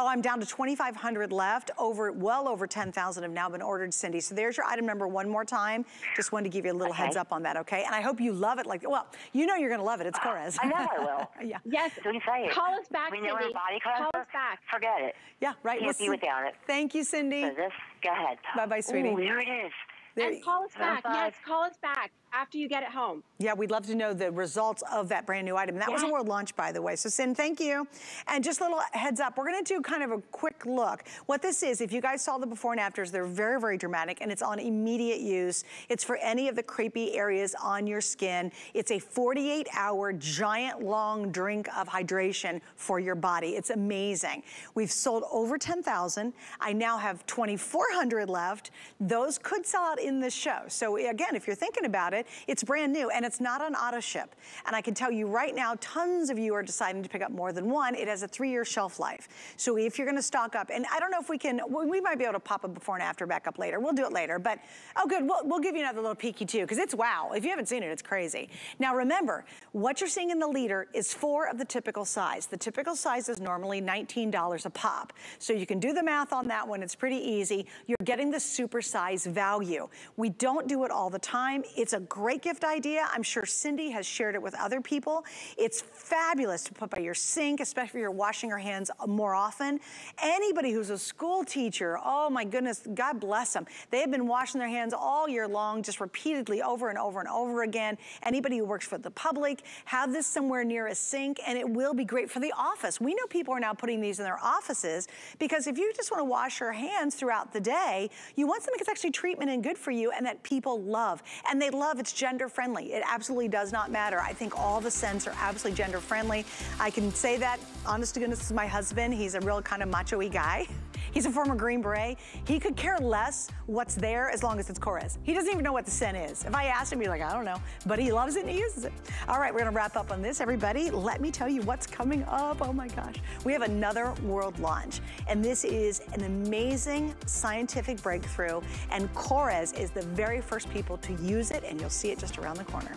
Speaker 2: Oh, I'm down to 2,500 left. Over, well over 10,000 have now been ordered, Cindy. So there's your item number one more time. Just wanted to give you a little
Speaker 4: Okay.
Speaker 2: heads up on that, okay? And I hope you love it. Like, well, you know you're going to love it. It's Korres.
Speaker 4: I know I will. [LAUGHS]
Speaker 2: yeah.
Speaker 3: Yes.
Speaker 4: Don't you say it.
Speaker 3: Call us back,
Speaker 4: We know
Speaker 3: Cindy.
Speaker 4: our body
Speaker 3: Call us back.
Speaker 4: Forget it.
Speaker 2: Yeah, right.
Speaker 4: Can't be
Speaker 2: Cin-
Speaker 4: without it.
Speaker 2: Thank you, Cindy.
Speaker 4: So this, go ahead.
Speaker 2: Bye-bye, sweetie.
Speaker 4: Ooh, there it is.
Speaker 2: There-
Speaker 3: And call us back. Yes, call us back after you get it home.
Speaker 2: Yeah, we'd love to know the results of that brand new item. That was a world launch, by the way. So, Sin, thank you. And just a little heads up, we're gonna do kind of a quick look. What this is, if you guys saw the before and afters, they're very, very dramatic, and it's on immediate use. It's for any of the creepy areas on your skin. It's a 48-hour, giant, long drink of hydration for your body. It's amazing. We've sold over 10,000. I now have 2,400 left. Those could sell out in this show. So again, if you're thinking about it, it's brand new and it's not on auto ship. And I can tell you right now, tons of you are deciding to pick up more than one. It has a three-year shelf life. So if you're gonna stock up, and I don't know if we can, we we might be able to pop a before and after back up later. We'll do it later, but oh good, we'll, we'll give you another little peeky too, because it's wow. If you haven't seen it, it's crazy. Now remember, what you're seeing in the leader is four of the typical size. The typical size is normally $19 a pop. So you can do the math on that one. It's pretty easy. You're getting the super size value. We don't do it all the time. It's a great gift idea. I'm sure Cindy has shared it with other people. It's fabulous to put by your sink, especially if you're washing your hands more often. Anybody who's a school teacher, oh my goodness, God bless them. They have been washing their hands all year long, just repeatedly over and over and over again. Anybody who works for the public, have this somewhere near a sink and it will be great for the office. We know people are now putting these in their offices because if you just want to wash your hands throughout the day, you want something that's actually treatment and good for you and that people love. And they love it's gender friendly. It absolutely does not matter. I think all the scents are absolutely gender friendly. I can say that, honest to goodness, is my husband. He's a real kind of macho-y guy. [LAUGHS] He's a former Green Beret. He could care less what's there as long as it's Korres. He doesn't even know what the scent is. If I asked him, he'd be like, I don't know. But he loves it and he uses it. All right, we're gonna wrap up on this, everybody. Let me tell you what's coming up. Oh my gosh. We have another world launch. And this is an amazing scientific breakthrough. And Korres is the very first people to use it, and you'll see it just around the corner.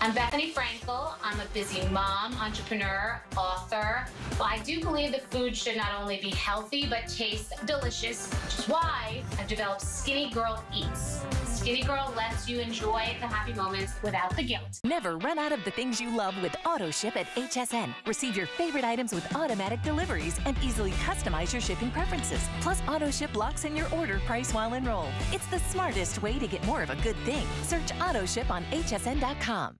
Speaker 5: I'm Bethenny Frankel. I'm a busy mom, entrepreneur, author. Well, I do believe that food should not only be healthy, but taste delicious, which is why I've developed Skinny Girl Eats. Skinny Girl lets you enjoy the happy moments without the guilt.
Speaker 6: Never run out of the things you love with Auto Ship at HSN. Receive your favorite items with automatic deliveries and easily customize your shipping preferences. Plus, Auto Ship locks in your order price while enrolled. It's the smartest way to get more of a good thing. Search Auto Ship on hsn.com.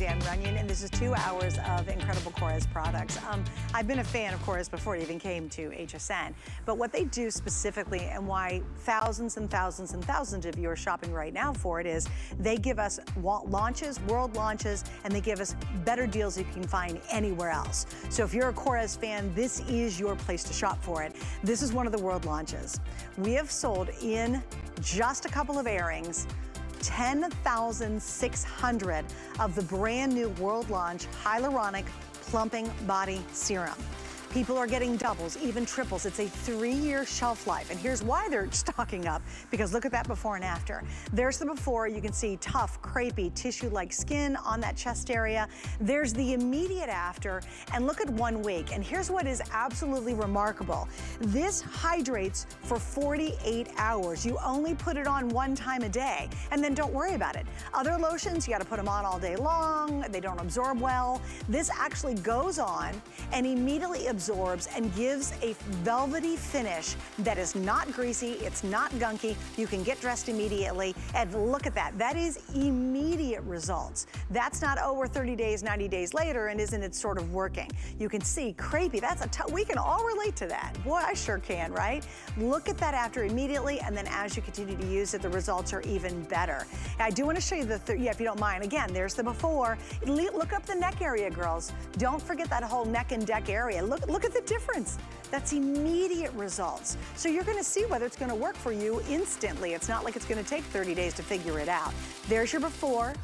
Speaker 2: Suzanne Runyan, and this is two hours of incredible Korres products. Um, I've been a fan of Korres before it even came to HSN, but what they do specifically and why thousands and thousands and thousands of you are shopping right now for it is they give us launches, world launches, and they give us better deals you can find anywhere else. So if you're a Korres fan, this is your place to shop for it. This is one of the world launches. We have sold in just a couple of airings 10,600 of the brand new world launch hyaluronic plumping body serum. People are getting doubles, even triples. It's a three-year shelf life. And here's why they're [LAUGHS] stocking up, because look at that before and after. There's the before. You can see tough, crepey, tissue-like skin on that chest area. There's the immediate after, and look at one week. And here's what is absolutely remarkable. This hydrates for 48 hours. You only put it on one time a day, and then don't worry about it. Other lotions, you gotta put them on all day long. They don't absorb well. This actually goes on and immediately absorbs absorbs and gives a velvety finish that is not greasy, it's not gunky. You can get dressed immediately. And look at that. That is immediate results. That's not, oh, over 30 days, 90 days later, and isn't it sort of working? You can see crepey. That's a we can all relate to that. Boy, I sure can, right? Look at that after immediately, and then as you continue to use it, the results are even better. I do want to show you the, yeah, if you don't mind. Again, there's the before. Look up the neck area, girls. Don't forget that whole neck and deck area. Look, Look at the difference. That's immediate results. So you're gonna see whether it's gonna work for you instantly. It's not like it's gonna take 30 days to figure it out. There's your before,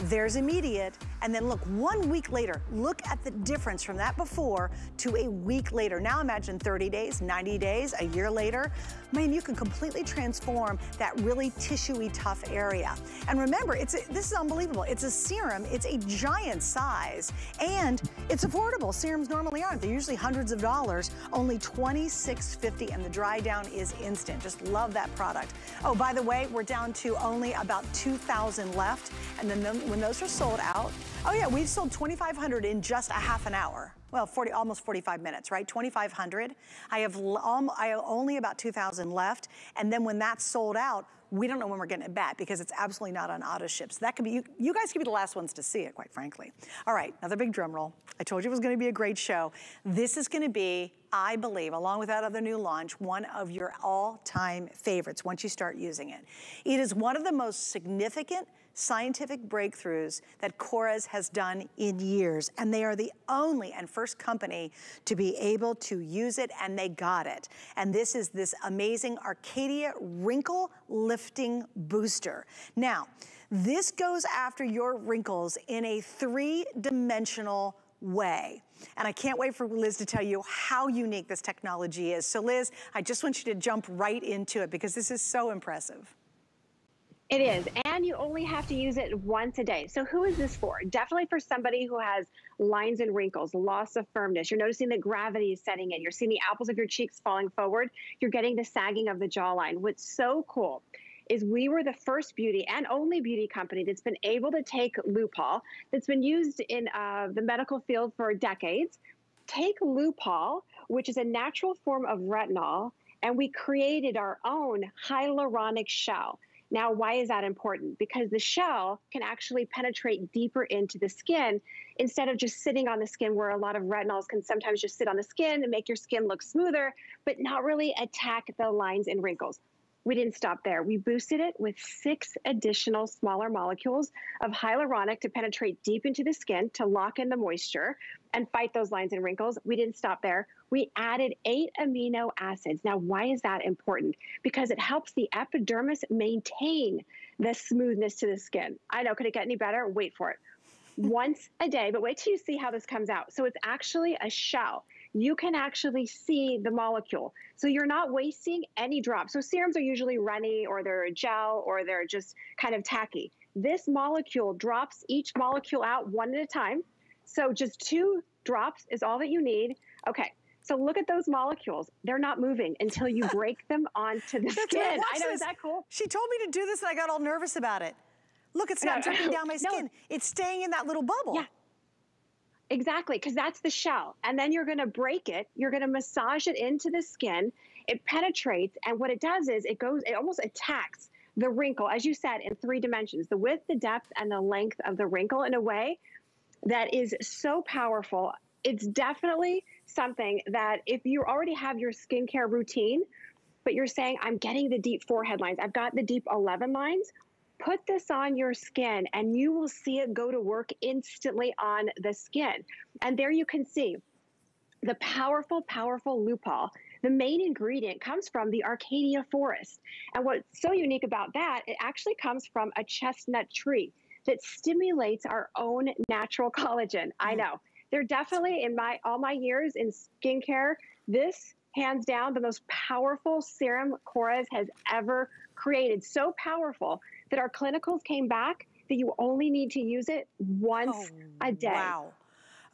Speaker 2: there's immediate, and then look, one week later, look at the difference from that before to a week later. Now imagine 30 days, 90 days, a year later. Man, you can completely transform that really tissuey tough area. And remember, it's a, this is unbelievable. It's a serum, it's a giant size, and it's affordable. Serums normally aren't. They're usually hundreds of dollars, only $26.50, and the dry down is instant. Just love that product. Oh, by the way, we're down to only about 2,000 left, and then when those are sold out, oh yeah, we've sold 2,500 in just a half an hour. Well, 40, almost 45 minutes, right? 2,500. I have um, I have only about 2,000 left. And then when that's sold out, we don't know when we're getting it back because it's absolutely not on auto ships. That could be, you, you guys could be the last ones to see it, quite frankly. All right, another big drum roll. I told you it was gonna be a great show. This is gonna be, I believe, along with that other new launch, one of your all-time favorites once you start using it. It is one of the most significant scientific breakthroughs that Korres has done in years. And they are the only and first company to be able to use it, and they got it. And this is this amazing Arcadia Wrinkle Lifting Booster. Now, this goes after your wrinkles in a three-dimensional way. And I can't wait for Liz to tell you how unique this technology is. So Liz, I just want you to jump right into it because this is so impressive.
Speaker 3: It is, and you only have to use it once a day. So who is this for? Definitely for somebody who has lines and wrinkles, loss of firmness. You're noticing that gravity is setting in. You're seeing the apples of your cheeks falling forward. You're getting the sagging of the jawline. What's so cool is we were the first beauty and only beauty company that's been able to take Lupol, that's been used in uh, the medical field for decades, take Lupol, which is a natural form of retinol, and we created our own hyaluronic shell. Now, why is that important? Because the shell can actually penetrate deeper into the skin instead of just sitting on the skin where a lot of retinols can sometimes just sit on the skin and make your skin look smoother, but not really attack the lines and wrinkles. We didn't stop there. We boosted it with six additional smaller molecules of hyaluronic to penetrate deep into the skin to lock in the moisture and fight those lines and wrinkles. We didn't stop there. We added eight amino acids. Now, why is that important? Because it helps the epidermis maintain the smoothness to the skin. I know, could it get any better? Wait for it. [LAUGHS] Once a day, but wait till you see how this comes out. So it's actually a shell you can actually see the molecule. So you're not wasting any drops. So serums are usually runny or they're a gel or they're just kind of tacky. This molecule drops each molecule out one at a time. So just two drops is all that you need. Okay, so look at those molecules. They're not moving until you break them onto the [LAUGHS] skin. I know,
Speaker 2: this.
Speaker 3: is that cool?
Speaker 2: She told me to do this and I got all nervous about it. Look, it's not no, dripping down my [LAUGHS] skin. No. It's staying in that little bubble.
Speaker 3: Yeah. Exactly, because that's the shell. And then you're gonna break it, you're gonna massage it into the skin, it penetrates, and what it does is it goes, it almost attacks the wrinkle, as you said, in three dimensions the width, the depth, and the length of the wrinkle in a way that is so powerful. It's definitely something that if you already have your skincare routine, but you're saying, I'm getting the deep forehead lines, I've got the deep 11 lines, put this on your skin and you will see it go to work instantly on the skin. And there you can see the powerful, powerful Lupol. The main ingredient comes from the Arcadia forest. And what's so unique about that, it actually comes from a chestnut tree that stimulates our own natural collagen. I mm. know. They're definitely in my all my years in skincare, this hands down the most powerful serum Korres has ever created. So powerful that our clinicals came back that you only need to use it once oh, a day.
Speaker 2: Wow.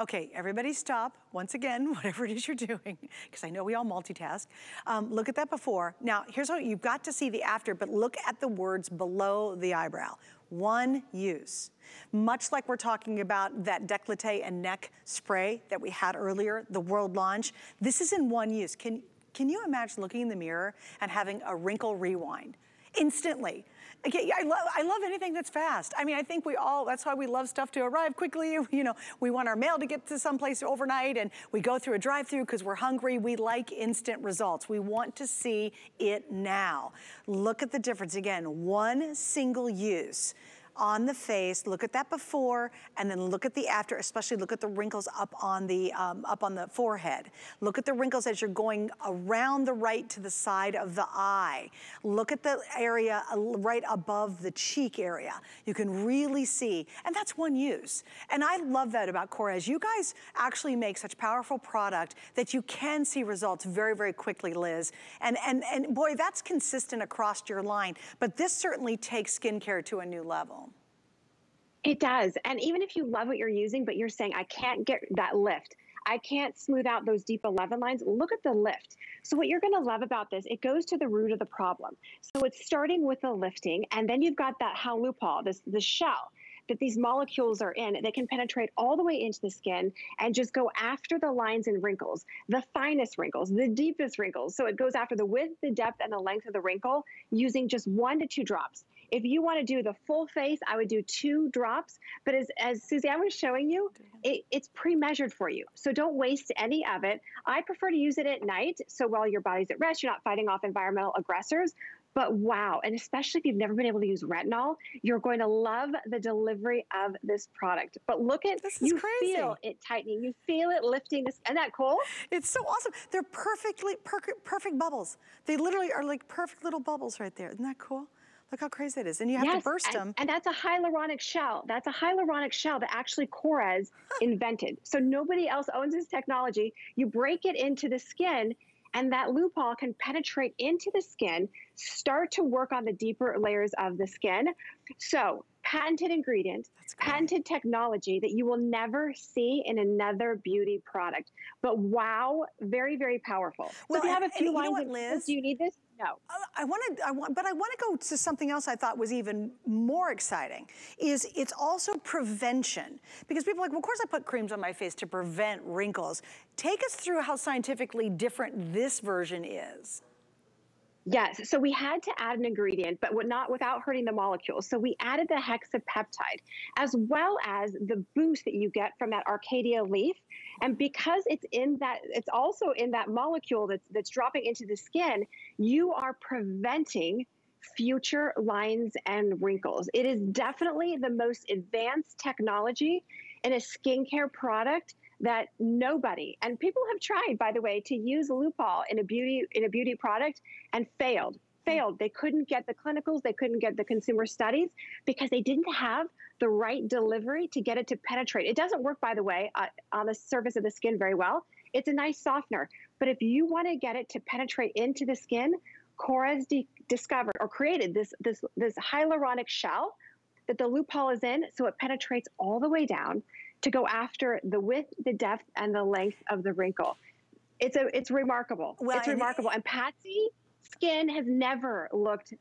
Speaker 2: Okay, everybody stop. Once again, [LAUGHS] whatever it is you're doing, because I know we all multitask. Um, look at that before. Now, here's what you've got to see the after, but look at the words below the eyebrow. One use. Much like we're talking about that décolleté and neck spray that we had earlier, the world launch, this is in one use. Can, can you imagine looking in the mirror and having a wrinkle rewind? Instantly. I, love, I love anything that's fast. I mean, I think we all, that's why we love stuff to arrive quickly. [LAUGHS] You know, we want our mail to get to someplace overnight and we go through a drive through because we're hungry. We like instant results. We want to see it now. Look at the difference. Again, one single use on the face, look at that before, and then look at the after, especially look at the wrinkles up on the, um, up on the forehead. Look at the wrinkles as you're going around the right to the side of the eye. Look at the area right above the cheek area. You can really see, and that's one use. And I love that about Korres. You guys actually make such powerful product that you can see results very, very quickly, Liz. And, and, and boy, that's consistent across your line. But this certainly takes skincare to a new level.
Speaker 3: It does. And even if you love what you're using, but you're saying, I can't get that lift, I can't smooth out those deep 11 lines, look at the lift. So what you're going to love about this, it goes to the root of the problem. So it's starting with the lifting, and then you've got that halupol, this the shell that these molecules are in that can penetrate all the way into the skin and just go after the lines and wrinkles, the finest wrinkles, the deepest wrinkles. So it goes after the width, the depth, and the length of the wrinkle using just one to two drops. If you want to do the full face, I would do two drops. But as, as Suzanne was showing you, it, it's pre-measured for you. So don't waste any of it. I prefer to use it at night. So while your body's at rest, you're not fighting off environmental aggressors. But wow, and especially if you've never been able to use retinol, you're going to love the delivery of this product. But look at, you crazy. feel it tightening, you feel it lifting. This, isn't that cool?
Speaker 2: It's so awesome. They're perfectly, per perfect bubbles. They literally are like perfect little bubbles right there. Isn't that cool? Look how crazy it is. And you have yes, to burst
Speaker 3: and,
Speaker 2: them.
Speaker 3: And that's a hyaluronic shell. That's a hyaluronic shell that actually Korres invented. So nobody else owns this technology. You break it into the skin and that Lupol can penetrate into the skin, start to work on the deeper layers of the skin. So patented ingredient, patented technology that you will never see in another beauty product. But wow, very, very powerful.
Speaker 2: Well,
Speaker 3: so
Speaker 2: we have a few lines. You know what, Liz?
Speaker 3: Do you need this? No.
Speaker 2: I wanted, I want, but I want to go to something else I thought was even more exciting. Is it's also prevention because people are like, well, of course I put creams on my face to prevent wrinkles. Take us through how scientifically different this version is.
Speaker 3: Yes, so we had to add an ingredient, but not without hurting the molecules. So we added the hexapeptide, as well as the boost that you get from that Arcadia leaf. And because it's in that, it's also in that molecule that's that's dropping into the skin, you are preventing future lines and wrinkles. It is definitely the most advanced technology in a skincare product that nobody and people have tried by the way to use Lupol in a beauty in a beauty product and failed failed. They couldn't get the clinicals they couldn't get the consumer studies because they didn't have the right delivery to get it to penetrate. It doesn't work by the way uh, on the surface of the skin very well. It's a nice softener. But if you want to get it to penetrate into the skin, Korres discovered or created this, this, this hyaluronic shell that the Lupol is in so it penetrates all the way down to go after the width, the depth, and the length of the wrinkle. It's a it's remarkable. Well, it's remarkable. And Patsy skin has never looked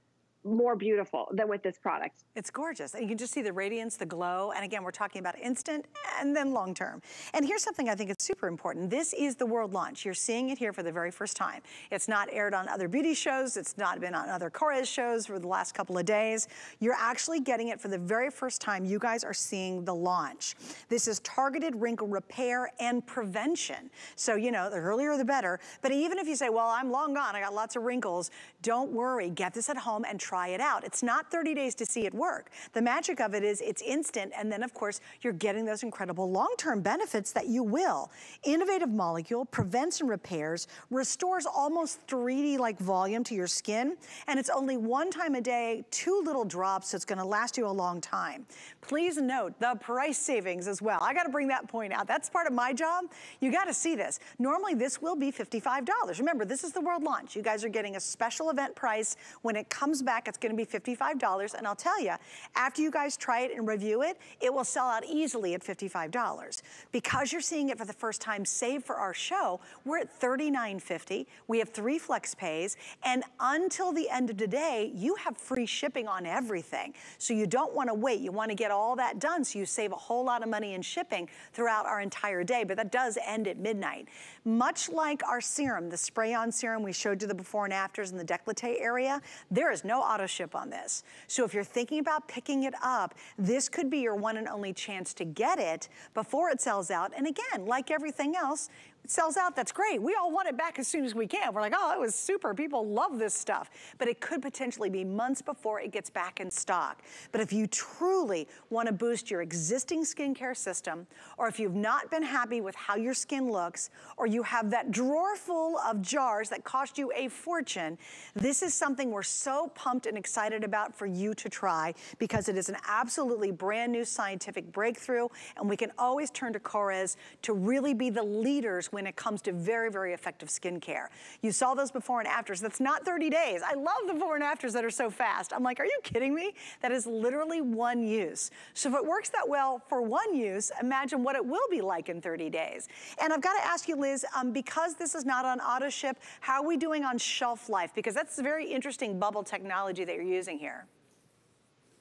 Speaker 3: more beautiful than with this product.
Speaker 2: It's gorgeous. And you can just see the radiance, the glow. And again, we're talking about instant and then long term. And here's something I think is super important. This is the world launch. You're seeing it here for the very first time. It's not aired on other beauty shows. It's not been on other Korres shows for the last couple of days. You're actually getting it for the very first time. You guys are seeing the launch. This is targeted wrinkle repair and prevention. So, you know, the earlier the better. But even if you say, well, I'm long gone, I got lots of wrinkles, don't worry. Get this at home and try it out. It's not 30 days to see it work. The magic of it is it's instant, and then of course, you're getting those incredible long-term benefits that you will. Innovative molecule, prevents and repairs, restores almost 3D-like volume to your skin, and it's only one time a day, two little drops, so it's gonna last you a long time. Please note the price savings as well. I gotta bring that point out. That's part of my job. You gotta see this. Normally, this will be $55. Remember, this is the world launch. You guys are getting a special event price. When it comes back, it's gonna be $55. And I'll tell you, after you guys try it and review it, it will sell out easily at $55. Because you're seeing it for the first time, save for our show, we're at $39.50. We have three flex pays. And until the end of today, you have free shipping on everything. So you don't wanna wait. You wanna get all that done so you save a whole lot of money in shipping throughout our entire day. But that does end at midnight. Much like our serum, the spray-on serum we showed you the before and afters in the décolleté area, there is no auto ship on this. So if you're thinking about picking it up, this could be your one and only chance to get it before it sells out. And again, like everything else, sells out, that's great. We all want it back as soon as we can. We're like, oh, that was super. People love this stuff. But it could potentially be months before it gets back in stock. But if you truly want to boost your existing skincare system, or if you've not been happy with how your skin looks, or you have that drawer full of jars that cost you a fortune, this is something we're so pumped and excited about for you to try because it is an absolutely brand new scientific breakthrough and we can always turn to Korres to really be the leaders when it comes to very, very effective skincare. You saw those before and afters. That's not 30 days. I love the before and afters that are so fast. I'm like, are you kidding me? That is literally one use. So if it works that well for one use, imagine what it will be like in 30 days. And I've got to ask you, Liz, um, because this is not on auto ship, how are we doing on shelf life? Because that's a very interesting bubble technology that you're using here.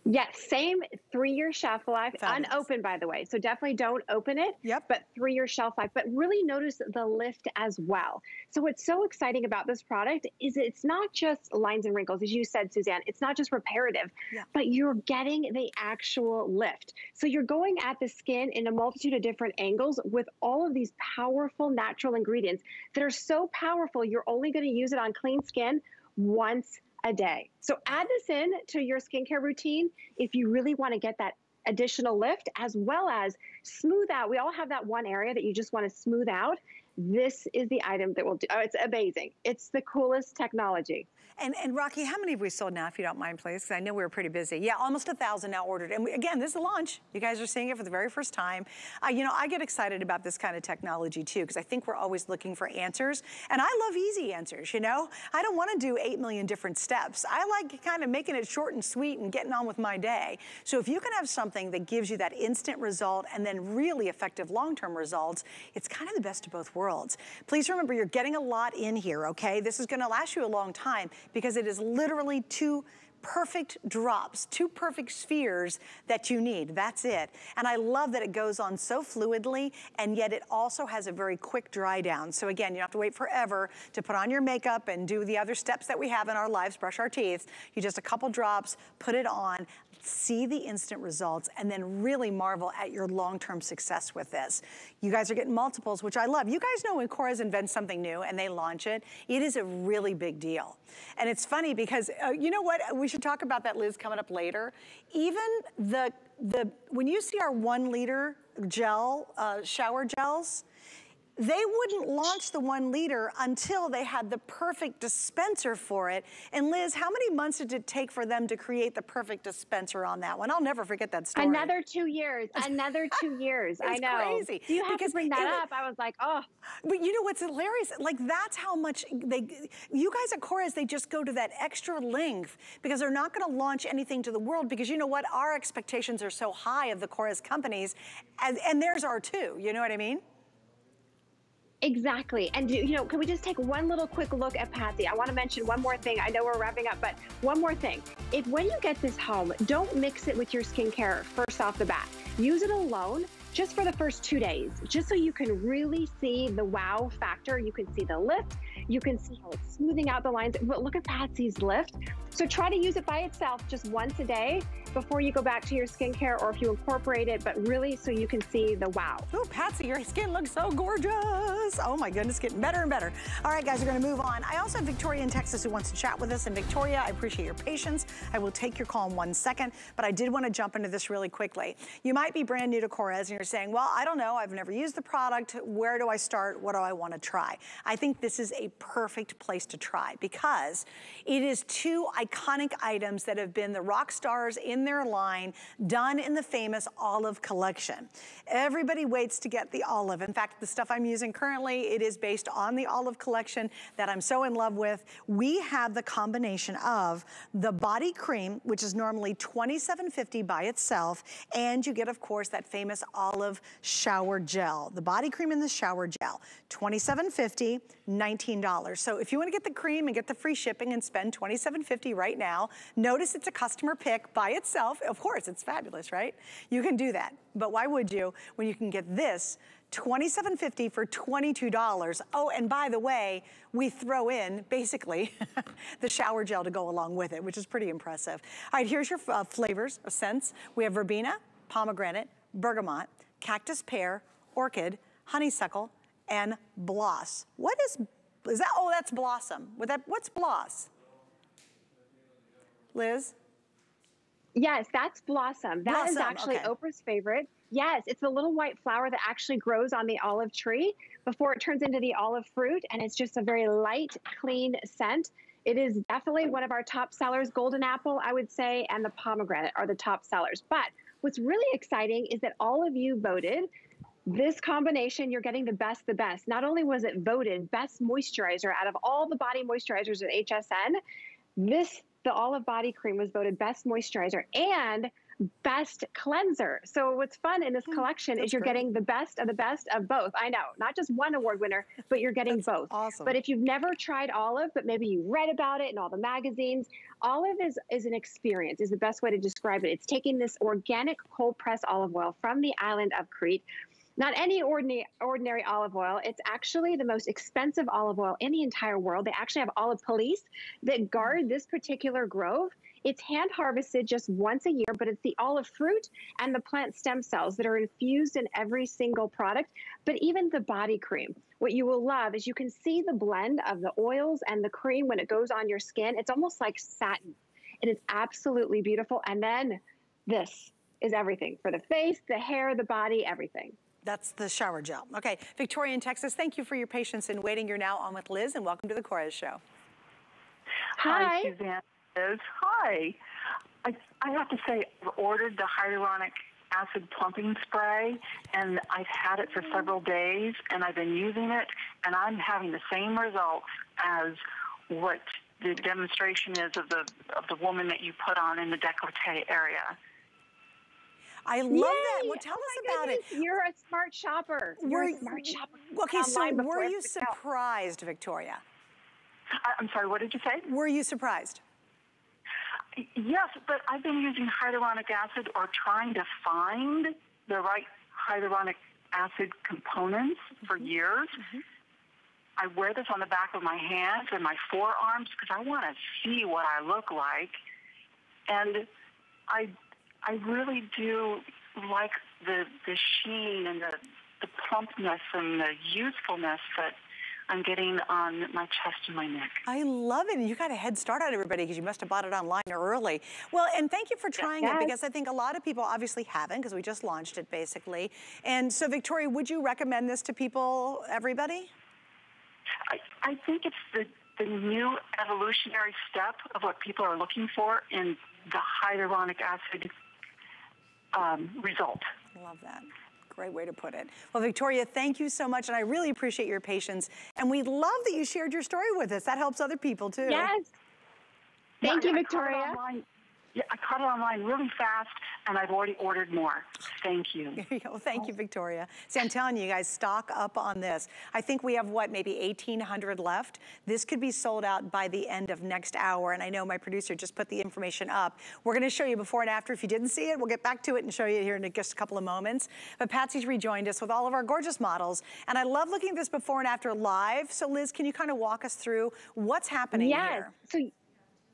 Speaker 3: Yes, same three-year shelf life, Fabulous. unopened by the way. So definitely don't open it, yep. but three-year shelf life. But really notice the lift as well. So what's so exciting about this product is it's not just lines and wrinkles, as you said, Suzanne. It's not just reparative, yeah. but you're getting the actual lift. So you're going at the skin in a multitude of different angles with all of these powerful natural ingredients that are so powerful, you're only going to use it on clean skin once a day. So add this in to your skincare routine if you really want to get that additional lift as well as smooth out. We all have that one area that you just want to smooth out. This is the item that will do, oh, it's amazing. It's the coolest technology.
Speaker 2: And, and Rocky, how many have we sold now, if you don't mind, please? Because I know we were pretty busy. Yeah, almost a thousand now ordered. And we, again, this is a launch. You guys are seeing it for the very first time. Uh, you know, I get excited about this kind of technology too, because I think we're always looking for answers. And I love easy answers, you know? I don't want to do 8 million different steps. I like kind of making it short and sweet and getting on with my day. So if you can have something that gives you that instant result and then really effective long-term results, it's kind of the best of both worlds. Please remember, you're getting a lot in here, okay? This is going to last you a long time because it is literally two perfect drops, two perfect spheres that you need. That's it. And I love that it goes on so fluidly and yet it also has a very quick dry down. So again, you don't have to wait forever to put on your makeup and do the other steps that we have in our lives, brush our teeth. You just a couple drops, put it on, see the instant results, and then really marvel at your long-term success with this. You guys are getting multiples, which I love. You guys know when Korres invents something new and they launch it, it is a really big deal. And it's funny because, uh, you know what, we should talk about that, Liz, coming up later. Even the, the when you see our one liter gel, uh, shower gels, they wouldn't launch the one liter until they had the perfect dispenser for it. And Liz, how many months did it take for them to create the perfect dispenser on that one? I'll never forget that story.
Speaker 3: Another two years, another [LAUGHS] two years. I know.
Speaker 2: crazy.
Speaker 3: You have
Speaker 2: because
Speaker 3: to bring that up. I was like, oh.
Speaker 2: But you know what's hilarious? Like that's how much they, you guys at Korres, they just go to that extra length because they're not gonna launch anything to the world because you know what? Our expectations are so high of the Korres companies and, and theirs are too, you know what I mean?
Speaker 3: Exactly. And, you know, can we just take one little quick look at Patsy? I want to mention one more thing. I know we're wrapping up, but one more thing. If when you get this home, don't mix it with your skincare first off the bat. Use it alone just for the first two days, just so you can really see the wow factor. You can see the lift. You can see how it's smoothing out the lines. But look at Patsy's lift. So try to use it by itself just once a day before you go back to your skincare or if you incorporate it, but really so you can see the wow.
Speaker 2: Oh, Patsy, your skin looks so gorgeous. Oh my goodness, getting better and better. All right, guys, we're gonna move on. I also have Victoria in Texas who wants to chat with us. And Victoria, I appreciate your patience. I will take your call in one second, but I did wanna jump into this really quickly. You might be brand new to Korres and you're saying, well, I don't know, I've never used the product. Where do I start? What do I wanna try? I think this is a perfect place to try because it is two iconic items that have been the rock stars in their line, done in the famous Olive collection. Everybody waits to get the Olive. In fact, the stuff I'm using currently, it is based on the Olive collection that I'm so in love with. We have the combination of the body cream, which is normally $27.50 by itself, and you get, of course, that famous Olive shower gel. The body cream and the shower gel, $27.50, $19. So if you wanna get the cream and get the free shipping and spend $27.50 right now, notice it's a customer pick by itself. Of course, it's fabulous, right? You can do that. But why would you when you can get this $27.50 for $22. Oh, and by the way, we throw in, basically, [LAUGHS] the shower gel to go along with it, which is pretty impressive. All right, here's your uh, flavors of scents. We have verbena, pomegranate, bergamot, cactus pear, orchid, honeysuckle, and bloss. What is, is that, oh, that's blossom. That, what's bloss? Liz?
Speaker 3: Yes, that's blossom. That
Speaker 2: blossom,
Speaker 3: is actually
Speaker 2: okay.
Speaker 3: Oprah's favorite. Yes, it's the little white flower that actually grows on the olive tree before it turns into the olive fruit. And it's just a very light, clean scent. It is definitely one of our top sellers. Golden apple, I would say, and the pomegranate are the top sellers. But what's really exciting is that all of you voted this combination, you're getting the best, the best. Not only was it voted best moisturizer out of all the body moisturizers at HSN, this, the olive body cream was voted best moisturizer and best cleanser. So what's fun in this hmm, collection is you're
Speaker 2: great.
Speaker 3: getting the best of the best of both. I know, not just one award winner, but you're getting both.
Speaker 2: awesome.
Speaker 3: But if you've never tried olive, but maybe you read about it in all the magazines, olive is, is an experience, is the best way to describe it. It's taking this organic cold press olive oil from the island of Crete, not any ordinary, ordinary olive oil. It's actually the most expensive olive oil in the entire world. They actually have olive police that guard this particular grove. It's hand harvested just once a year, but it's the olive fruit and the plant stem cells that are infused in every single product, but even the body cream. What you will love is you can see the blend of the oils and the cream when it goes on your skin. It's almost like satin. It is absolutely beautiful. And then this is everything for the face, the hair, the body, everything.
Speaker 2: That's the shower gel. Okay, Victoria in Texas, thank you for your patience in waiting. You're now on with Liz, and welcome to the Korres Show.
Speaker 3: Hi.
Speaker 7: Suzanne. Is. Hi. I, I have to say, I've ordered the hyaluronic acid plumping spray, and I've had it for several days, and I've been using it, and I'm having the same results as what the demonstration is of the of the woman that you put on in the décolleté area.
Speaker 2: I love
Speaker 3: Yay!
Speaker 2: that. Well, tell
Speaker 3: Oh
Speaker 2: us about it.
Speaker 3: You're a smart shopper. You're
Speaker 2: Were-
Speaker 3: a smart shopper.
Speaker 2: Okay, so were you surprised, Victoria?
Speaker 7: I, I'm sorry, what did you say?
Speaker 2: Were you surprised?
Speaker 7: Yes, but I've been using hyaluronic acid or trying to find the right hyaluronic acid components for mm-hmm. years. Mm-hmm. I wear this on the back of my hands and my forearms because I want to see what I look like. And I, I really do like the, the sheen and the, the plumpness and the youthfulness that I'm getting on my chest and my neck.
Speaker 2: I love it. And you got a head start on everybody because you must have bought it online early. Well, and thank you for trying
Speaker 3: yes.
Speaker 2: it because I think a lot of people obviously haven't because we just launched it basically. And so, Victoria, would you recommend this to people, everybody?
Speaker 7: I, I think it's the, the new evolutionary step of what people are looking for in the hyaluronic acid um, result.
Speaker 2: Love that. Great way to put it. Well, Victoria, thank you so much, and I really appreciate your patience. And we love that you shared your story with us. That helps other people too.
Speaker 3: Yes. Thank
Speaker 7: Yeah,
Speaker 3: you,
Speaker 7: I caught it
Speaker 3: Victoria.
Speaker 7: Online- Yeah, I caught it online really fast, and I've already ordered more. Thank you. [LAUGHS]
Speaker 2: There you go. Thank you, Victoria. See, I'm telling you guys, stock up on this. I think we have, what, maybe 1,800 left? This could be sold out by the end of next hour, and I know my producer just put the information up. We're gonna show you before and after. If you didn't see it, we'll get back to it and show you here in just a couple of moments. But Patsy's rejoined us with all of our gorgeous models, and I love looking at this before and after live. So Liz, can you kind of walk us through what's happening
Speaker 3: yes.
Speaker 2: here?
Speaker 3: So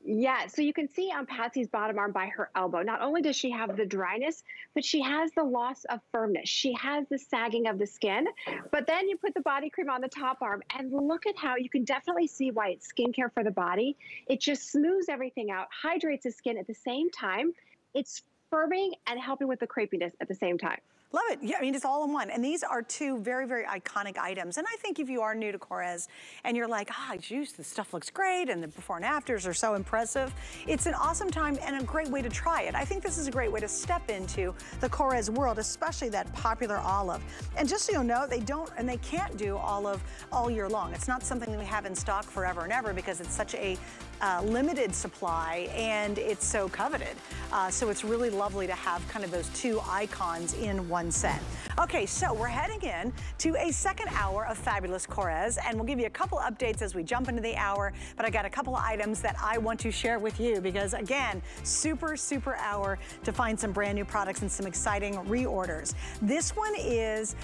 Speaker 3: yeah, so you can see on Patsy's bottom arm by her elbow, not only does she have the dryness, but she has the loss of firmness. She has the sagging of the skin. But then you put the body cream on the top arm and look at how you can definitely see why it's skincare for the body. It just smooths everything out, hydrates the skin at the same time. It's firming and helping with the crepiness at the same time.
Speaker 2: Love it. Yeah, I mean, it's all in one. And these are two very, very iconic items. And I think if you are new to Korres and you're like, ah, juice, the stuff looks great, and the before and afters are so impressive, it's an awesome time and a great way to try it. I think this is a great way to step into the Korres world, especially that popular olive. And just so you know, they don't, and they can't do olive all year long. It's not something that we have in stock forever and ever because it's such a uh, limited supply and it's so coveted. Uh, so it's really lovely to have kind of those two icons in one set. Okay, so we're heading in to a second hour of Fabulous Korres and we'll give you a couple updates as we jump into the hour, but I got a couple of items that I want to share with you because again, super, super hour to find some brand new products and some exciting reorders. This one is